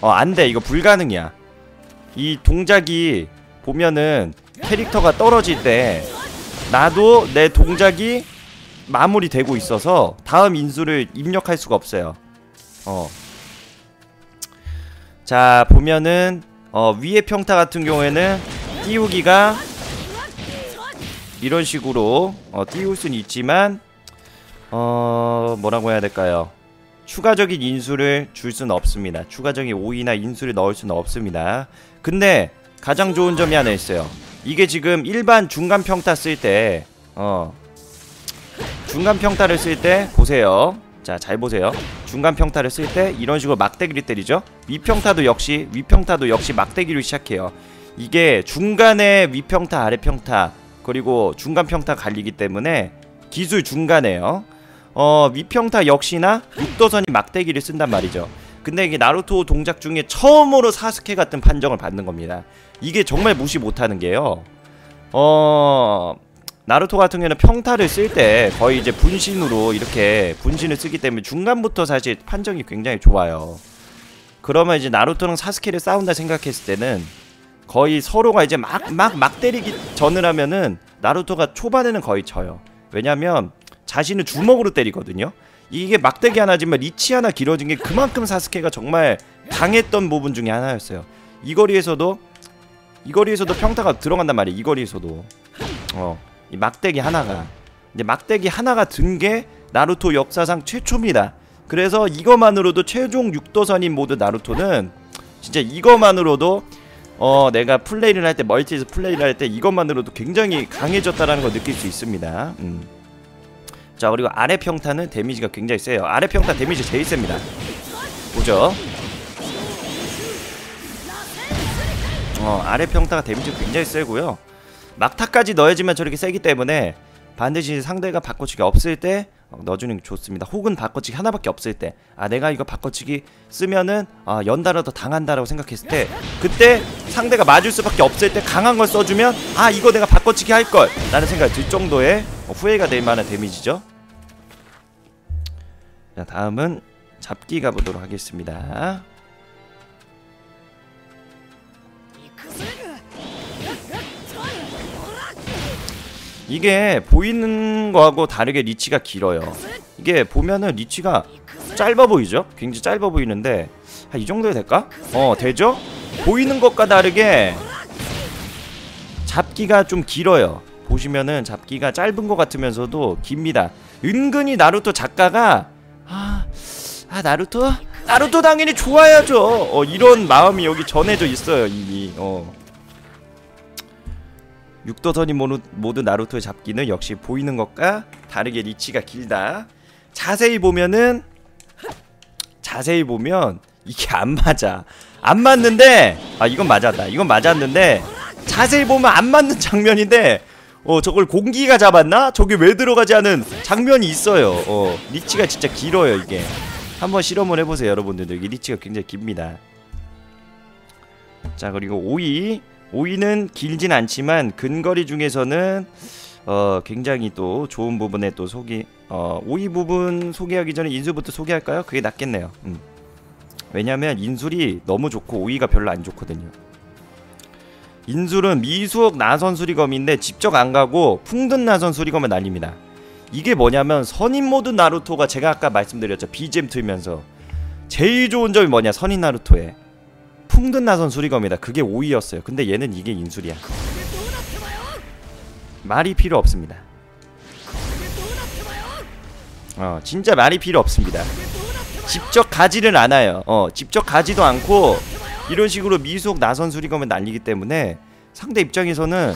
A: 어, 안 돼. 이거 불가능이야. 이 동작이 보면은 캐릭터가 떨어질 때 나도 내 동작이 마무리되고 있어서 다음 인수를 입력할 수가 없어요. 어. 자, 보면은 어, 위에 평타 같은 경우에는 띄우기가 이런 식으로 어, 띄울 수는 있지만 어 뭐라고 해야 될까요? 추가적인 인수를 줄 수는 없습니다. 추가적인 오이나 인수를 넣을 수는 없습니다. 근데 가장 좋은 점이 하나 있어요. 이게 지금 일반 중간 평타 쓸 때, 어, 중간 평타를 쓸 때 보세요. 자, 잘 보세요. 중간 평타를 쓸 때 이런 식으로 막대기를 때리죠. 위평타도 역시 위평타도 역시 막대기로 시작해요. 이게 중간에 위평타, 아래 평타 그리고 중간 평타 갈리기 때문에 기술 중간에요. 어, 위평타 역시나 육도선이 막대기를 쓴단 말이죠. 근데 이게 나루토 동작 중에 처음으로 사스케 같은 판정을 받는 겁니다. 이게 정말 무시 못하는 게요. 어, 나루토 같은 경우는 평타를 쓸 때 거의 이제 분신으로 이렇게 분신을 쓰기 때문에 중간부터 사실 판정이 굉장히 좋아요. 그러면 이제 나루토랑 사스케를 싸운다 생각했을 때는 거의 서로가 이제 막 막 막 때리기 전을 하면은 나루토가 초반에는 거의 져요. 왜냐면 자신을 주먹으로 때리거든요. 이게 막대기 하나지만 리치 하나 길어진 게 그만큼 사스케가 정말 강했던 부분 중에 하나였어요. 이 거리에서도 이 거리에서도 평타가 들어간단 말이에요. 이 거리에서도 어, 이 막대기 하나가 이제 막대기 하나가 든 게 나루토 역사상 최초입니다. 그래서 이거만으로도 최종 6도선인 모드 나루토는 진짜 이거만으로도 어 내가 플레이를 할 때 멀티에서 플레이를 할 때 이것만으로도 굉장히 강해졌다라는 걸 느낄 수 있습니다. 음. 자 그리고 아래 평타는 데미지가 굉장히 세요. 아래 평타 데미지 제일 셉니다. 보죠. 어 아래 평타가 데미지 굉장히 세고요. 막타까지 넣어야지만 저렇게 세기 때문에 반드시 상대가 바꿔치기 없을 때 어, 넣어주는 게 좋습니다. 혹은 바꿔치기 하나밖에 없을 때, 아 내가 이거 바꿔치기 쓰면은 아 연달아 더 당한다라고 생각했을 때, 그때 상대가 맞을 수밖에 없을 때 강한 걸 써주면 아 이거 내가 바꿔치기 할 걸, 라는 생각이 들 정도의 어, 후회가 될 만한 데미지죠. 자 다음은 잡기 가보도록 하겠습니다. 이게 보이는 거하고 다르게 리치가 길어요. 이게 보면은 리치가 짧아 보이죠? 굉장히 짧아 보이는데 한이 정도 될까? 어 되죠? 보이는 것과 다르게 잡기가 좀 길어요. 보시면은 잡기가 짧은 것 같으면서도 깁니다. 은근히 나루토 작가가 아, 아 나루토 나루토 당연히 좋아야죠. 어, 이런 마음이 여기 전해져 있어요 이미. 어. 육도선이 모두, 모두 나루토의 잡기는 역시 보이는 것과 다르게 리치가 길다. 자세히 보면은 자세히 보면 이게 안 맞아. 안 맞는데 아 이건 맞았다. 이건 맞았는데 자세히 보면 안 맞는 장면인데 어 저걸 공기가 잡았나? 저게 왜 들어가지 않은 장면이 있어요. 어 리치가 진짜 길어요 이게. 한번 실험을 해보세요 여러분들도 이게 리치가 굉장히 깁니다. 자 그리고 5위 5위는 길진 않지만 근거리 중에서는 어 굉장히 또 좋은 부분에 또 소개 어 5위 부분 소개하기 전에 인수부터 소개할까요? 그게 낫겠네요. 음. 왜냐면 인술이 너무 좋고 5위가 별로 안 좋거든요. 인술은 미수옥 나선 수리검인데 직접 안 가고 풍든 나선 수리검을 날립니다. 이게 뭐냐면 선인 모드 나루토가 제가 아까 말씀드렸죠. BGM 틀면서 제일 좋은 점이 뭐냐 선인 나루토에 풍든 나선 수리검이다. 그게 5위였어요. 근데 얘는 이게 인술이야. 말이 필요 없습니다. 어 진짜 말이 필요 없습니다. 직접 가지를 않아요. 어 직접 가지도 않고 이런 식으로 미속 나선 수리검을 날리기 때문에 상대 입장에서는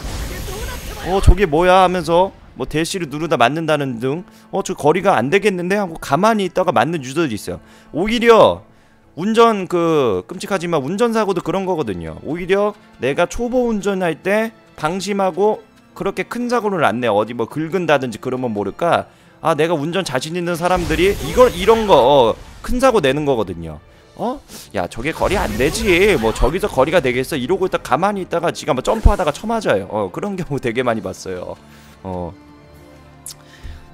A: 어 저게 뭐야 하면서 뭐 대시를 누르다 맞는다는 등 어 저 거리가 안 되겠는데 하고 가만히 있다가 맞는 유저들이 있어요. 오히려 운전 그 끔찍하지만 운전 사고도 그런 거거든요. 오히려 내가 초보 운전할 때 방심하고 그렇게 큰 사고를 안 내. 어디 뭐 긁은다든지 그러면 모를까. 아 내가 운전 자신 있는 사람들이 이걸 이런 거큰 사고 내는 거거든요. 어? 야 저게 거리 안 되지. 뭐 저기서 거리가 되겠어. 이러고 있다 가만히 있다가 지가 뭐 점프하다가 쳐맞아요. 어 그런 경우 되게 많이 봤어요. 어.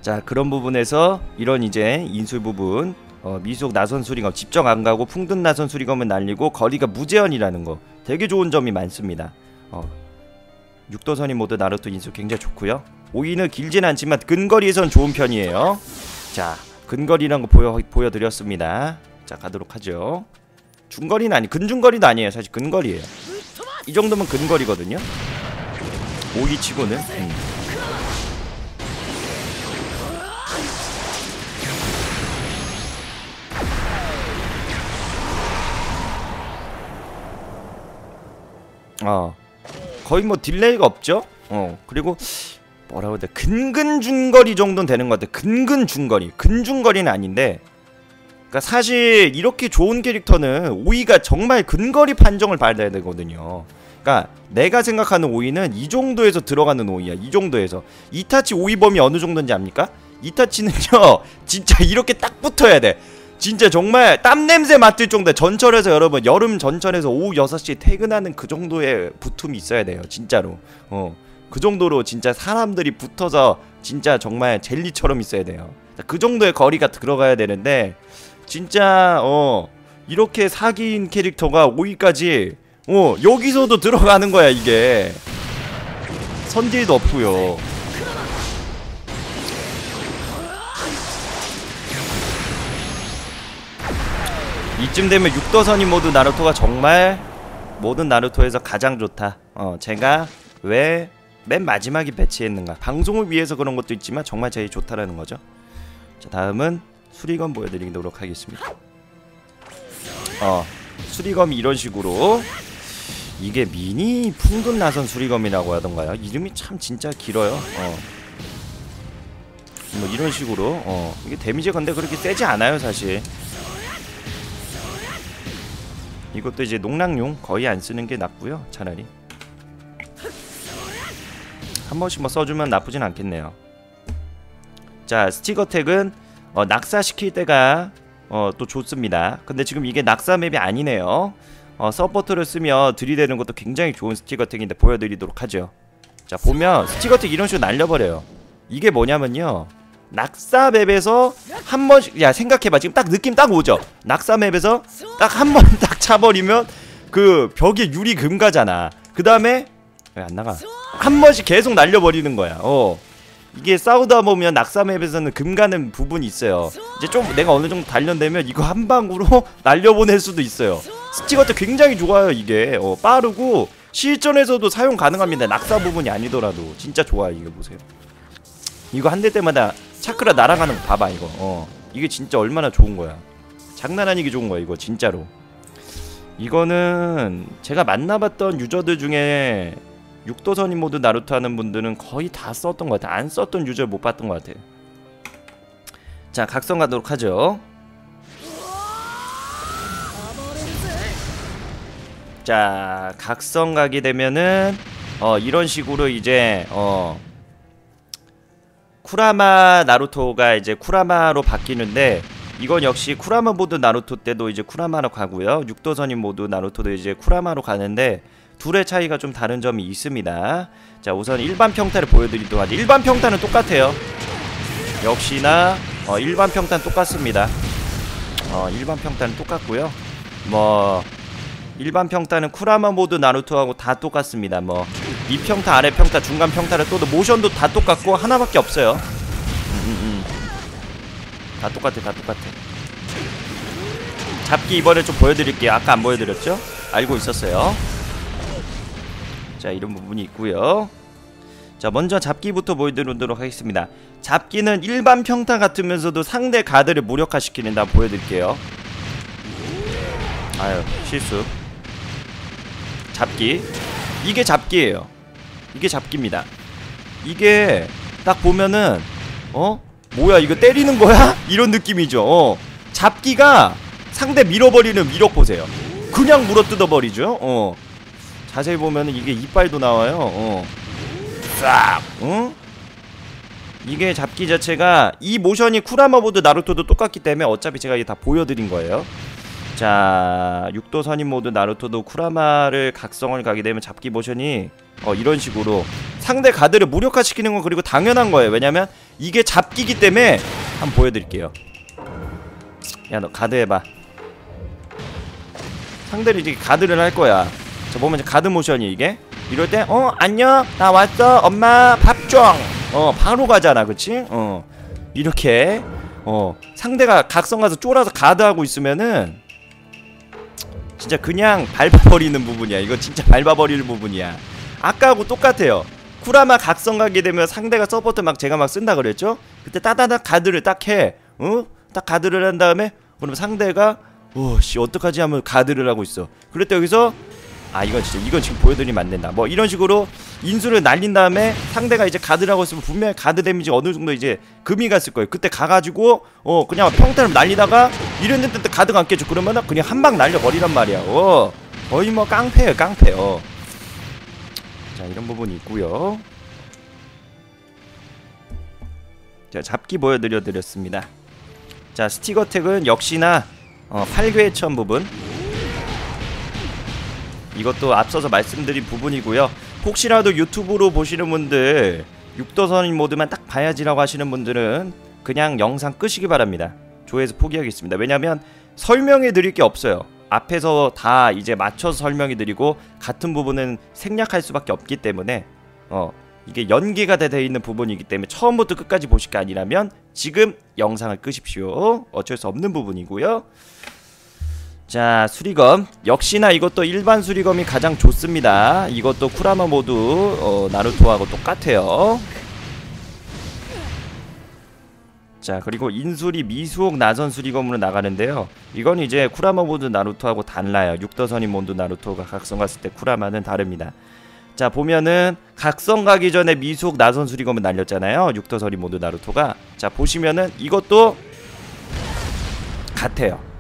A: 자 그런 부분에서 이런 이제 인술 부분 어, 미숙 나선 수리검 직접 안 가고 풍든 나선 수리검은 날리고 거리가 무제한이라는 거 되게 좋은 점이 많습니다. 어, 6도선이 모두 나루토 인수 굉장히 좋고요. 오이는 길진 않지만 근거리에선 좋은 편이에요. 자 근거리라는 거 보여, 보여드렸습니다. 자 가도록 하죠. 중거리는 아니 근중거리도 아니에요. 사실 근거리예요. 이 정도면 근거리거든요. 오의치고는. 음. 어 거의 뭐 delay가 없죠? 어 그리고 뭐라고 해야 돼? 근근 중거리 정도는 되는 것 같아. 근근 중거리. 근중거리는 아닌데 그러니까 사실 이렇게 좋은 캐릭터는 오의가 정말 근거리 판정을 받아야 되거든요. 그러니까 내가 생각하는 오이는 이 정도에서 들어가는 오이야 이 정도에서. 이타치 오이 범위 어느 정도인지 압니까? 이타치는요 진짜 이렇게 딱 붙어야 돼 진짜 정말 땀 냄새 맡을 정도 전철에서 여러분 여름 전철에서 오후 6시에 퇴근하는 그 정도의 붙음이 있어야 돼요 진짜로. 어 그 정도로 진짜 사람들이 붙어서 진짜 정말 젤리처럼 있어야 돼요. 그 정도의 거리가 들어가야 되는데 진짜 어 이렇게 사기인 캐릭터가 5위까지 어 여기서도 들어가는 거야 이게. 선딜도 없고요 이쯤 되면 육도선이 모두 나루토가 정말 모든 나루토에서 가장 좋다. 어, 제가 왜 맨 마지막에 배치했는가? 방송을 위해서 그런 것도 있지만 정말 제일 좋다라는 거죠. 자, 다음은 수리검 보여드리도록 하겠습니다. 어, 수리검이 이런 식으로 이게 미니 풍금 나선 수리검이라고 하던가요? 이름이 참 진짜 길어요. 어. 뭐 이런 식으로 어 이게 데미지가 근데 그렇게 세지 않아요 사실 이것도 이제 농락용 거의 안 쓰는 게 낫고요 차라리. 한 번씩 뭐 써주면 나쁘진 않겠네요. 자 stick attack은 어, 낙사시킬 때가 어, 또 좋습니다. 근데 지금 이게 낙사 맵이 아니네요. 어, support를 쓰며 들이대는 것도 굉장히 좋은 stick attack인데 보여드리도록 하죠. 자 보면 stick attack 이런 식으로 날려버려요. 이게 뭐냐면요 낙사 맵에서 한 번씩 야 생각해봐. 지금 딱 느낌 딱 오죠? 낙사 맵에서 딱 한 번 딱 차버리면 그 벽에 유리 금가잖아. 그 다음에 왜 안 나가? 한 번씩 계속 날려버리는 거야. 어. 이게 싸우다 보면 낙사 맵에서는 금가는 부분이 있어요. 이제 좀 내가 어느 정도 단련되면 이거 한 방으로 날려보낼 수도 있어요. 스티거도 굉장히 좋아요 이게. 어, 빠르고 실전에서도 사용 가능합니다. 낙사 부분이 아니더라도. 진짜 좋아요 이거 보세요. 이거 한 대 때마다 차크라 날아가는 거 봐봐 이거. 어. 이게 진짜 얼마나 좋은 거야. 장난 아니게 좋은 거야 이거 진짜로. 이거는 제가 만나봤던 유저들 중에 육도선인 모드 나루토 하는 분들은 거의 다 썼던 것 같아. 안 썼던 유저 못 봤던 것 같아. 자 각성 가도록 하죠. 자 각성 가게 되면은 어 이런 식으로 이제 어 쿠라마 나루토가 이제 쿠라마로 바뀌는데 이건 역시 쿠라마 모드 나루토 때도 이제 쿠라마로 가고요. 육도선임 모드 나루토도 이제 쿠라마로 가는데 둘의 차이가 좀 다른 점이 있습니다. 자 우선 일반 평타를 보여드리도록 하죠. 일반 평타는 똑같아요. 역시나 어, 일반 평타는 똑같습니다. 어, 일반 평타는 똑같고요. 뭐 일반 평타는 쿠라마 모드 나루토하고 다 똑같습니다. 뭐 위평타, 아래 평타, 중간 평타를 또도 모션도 다 똑같고 하나밖에 없어요. 음, 음, 음. 다 똑같아, 다 똑같아. 잡기 이번에 좀 보여드릴게요. 아까 안 보여드렸죠? 알고 있었어요. 자, 이런 부분이 있고요. 자, 먼저 잡기부터 보여드리도록 하겠습니다. 잡기는 일반 평타 같으면서도 상대 가드를 무력화시키는 다 보여드릴게요. 아유, 실수. 잡기. 이게 잡기예요. 이게 잡기입니다. 이게 딱 보면은 어? 뭐야 이거 때리는 거야? 이런 느낌이죠. 어. 잡기가 상대 밀어버리는 위력 보세요. 그냥 물어뜯어 버리죠. 어. 자세히 보면은 이게 이빨도 나와요. 어 싹. 응? 이게 잡기 자체가 이 모션이 쿠라마 보드 나루토도 똑같기 때문에 어차피 제가 이게 다 보여드린 거예요 자 육도 선임 모드 나루토도 쿠라마를 각성을 가게 되면 잡기 모션이 어 이런 식으로 상대 가드를 무력화시키는 건 그리고 당연한 거예요. 왜냐면 이게 잡기기 때문에 한번 보여드릴게요. 야 너 가드 해봐. 상대를 이제 가드를 할 거야. 저 보면 이제 가드 모션이 이게. 이럴 때 어 안녕 나 왔어 엄마 밥좀어 바로 가잖아 그치? 어. 이렇게 어 상대가 각성 가서 쫄아서 가드하고 있으면은 진짜 그냥 밟아버리는 부분이야. 이거 진짜 밟아버리는 부분이야. 아까하고 똑같아요. 쿠라마 각성 가게 되면 상대가 support 막 제가 막 쓴다 그랬죠? 그때 따다닥 가드를 딱해. 어? 딱 가드를 한 다음에 그러면 상대가 오씨 어떡하지? 하면 가드를 하고 있어. 그럴 때 여기서 아 이건 진짜 이건 지금 보여드리면 안 된다. 뭐 이런 식으로 인술을 날린 다음에 상대가 이제 가드라고 했으면 분명히 가드 데미지 어느 정도 이제 금이 갔을 거예요. 그때 가가지고 어 그냥 평타를 날리다가 이랬는데 또 가드가 안 깨져 그러면은 그냥 한 방 날려버리란 말이야. 어. 거의 뭐 깡패예요 깡패요. 자 이런 부분이 있고요. 자 잡기 보여드려 드렸습니다. 자 stick attack은 역시나 어, 8괘 처음 부분. 이것도 앞서서 말씀드린 부분이고요. 혹시라도 유튜브로 보시는 분들 육도선인 모드만 딱 봐야지라고 하시는 분들은 그냥 영상 끄시기 바랍니다. 조회해서 포기하겠습니다. 왜냐면 설명해 드릴 게 없어요. 앞에서 다 이제 맞춰서 설명해 드리고 같은 부분은 생략할 수밖에 없기 때문에 어 이게 연계가 되어 있는 부분이기 때문에 처음부터 끝까지 보실 게 아니라면 지금 영상을 끄십시오. 어쩔 수 없는 부분이고요. 자 수리검 역시나 이것도 일반 수리검이 가장 좋습니다 이것도 쿠라마 모드 어, 나루토하고 똑같아요 자 그리고 인술이 미수옥 나선 수리 검으로 나가는데요 이건 이제 쿠라마 모드 나루토하고 달라요 육도선인 모드 나루토가 각성 갔을 때 쿠라마는 다릅니다 자 보면은 각성 가기 전에 미수옥 나선 수리 검을 날렸잖아요 육도선인 모드 나루토가 자 보시면은 이것도 같아요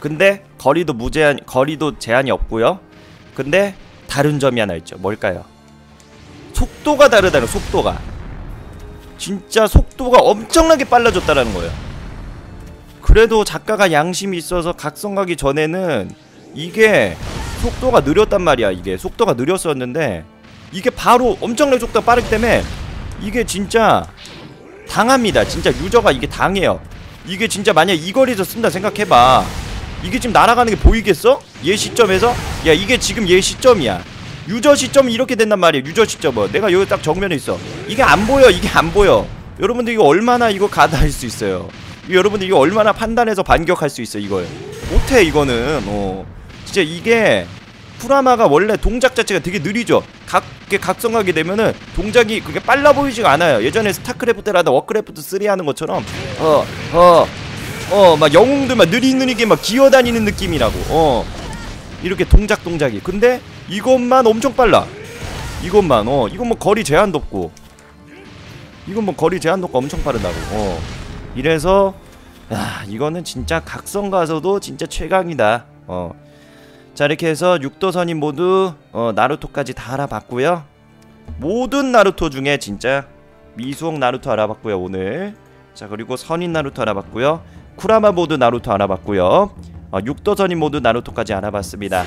A: 근데 거리도 무제한 거리도 제한이 없고요. 근데 다른 점이 하나 있죠. 뭘까요? 속도가 다르다는 속도가. 진짜 속도가 엄청나게 빨라졌다라는 거예요. 그래도 작가가 양심이 있어서 각성 가기 전에는 이게 속도가 느렸단 말이야. 이게 속도가 느렸었는데 이게 바로 엄청나게 속도가 빠르기 때문에 이게 진짜 당합니다. 진짜 유저가 이게 당해요. 이게 진짜 만약 이 거리에서 쓴다 생각해봐. 이게 지금 날아가는 게 보이겠어? 얘 시점에서? 야 이게 지금 얘 시점이야 유저 시점이 이렇게 된단 말이야 유저 시점은 내가 여기 딱 정면에 있어. 이게 안 보여. 이게 안 보여. 여러분들 이거 얼마나 이거 가다할 수 있어요. 여러분들 이거 얼마나 판단해서 반격할 수 있어 이걸. 못해 이거는. 어. 진짜 이게 쿠라마가 원래 동작 자체가 되게 느리죠. 각, 각성하게 되면은 동작이 그게 빨라 보이지가 않아요. 예전에 스타크래프트나 워크래프트 3 하는 것처럼. 어 어 어 막 영웅들 막 느릿느리게 막 기어다니는 느낌이라고. 어. 이렇게 동작 동작이. 근데 이것만 엄청 빨라. 이것만 어 이건 뭐 거리 제한도 없고. 이건 뭐 거리 제한도 없고 엄청 빠르다고 어. 이래서 야 이거는 진짜 각성 가서도 진짜 최강이다 어 자 이렇게 해서 육도선인 모두 어 나루토까지 다 알아봤고요. 모든 나루토 중에 진짜 미수옥 나루토 알아봤고요 오늘. 자 그리고 선인 나루토 알아봤고요. 쿠라마 모드 나루토 알아봤고요. 어, 육도선인 모드 나루토까지 알아봤습니다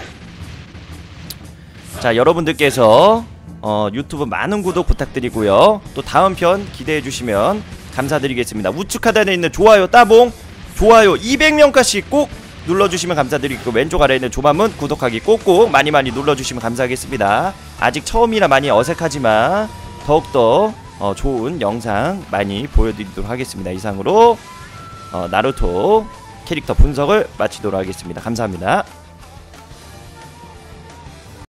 A: 자 여러분들께서 어, 유튜브 많은 구독 부탁드리고요. 또 다음 편 기대해 주시면 감사드리겠습니다. 우측 하단에 있는 좋아요 따봉 좋아요 200명까지 꼭 눌러주시면 감사드리고 왼쪽 아래에 있는 조만문 구독하기 꼭꼭 많이 많이 눌러주시면 감사하겠습니다. 아직 처음이라 많이 어색하지만 더욱더 어, 좋은 영상 많이 보여드리도록 하겠습니다. 이상으로 어, 나루토 캐릭터 분석을 마치도록 하겠습니다. 감사합니다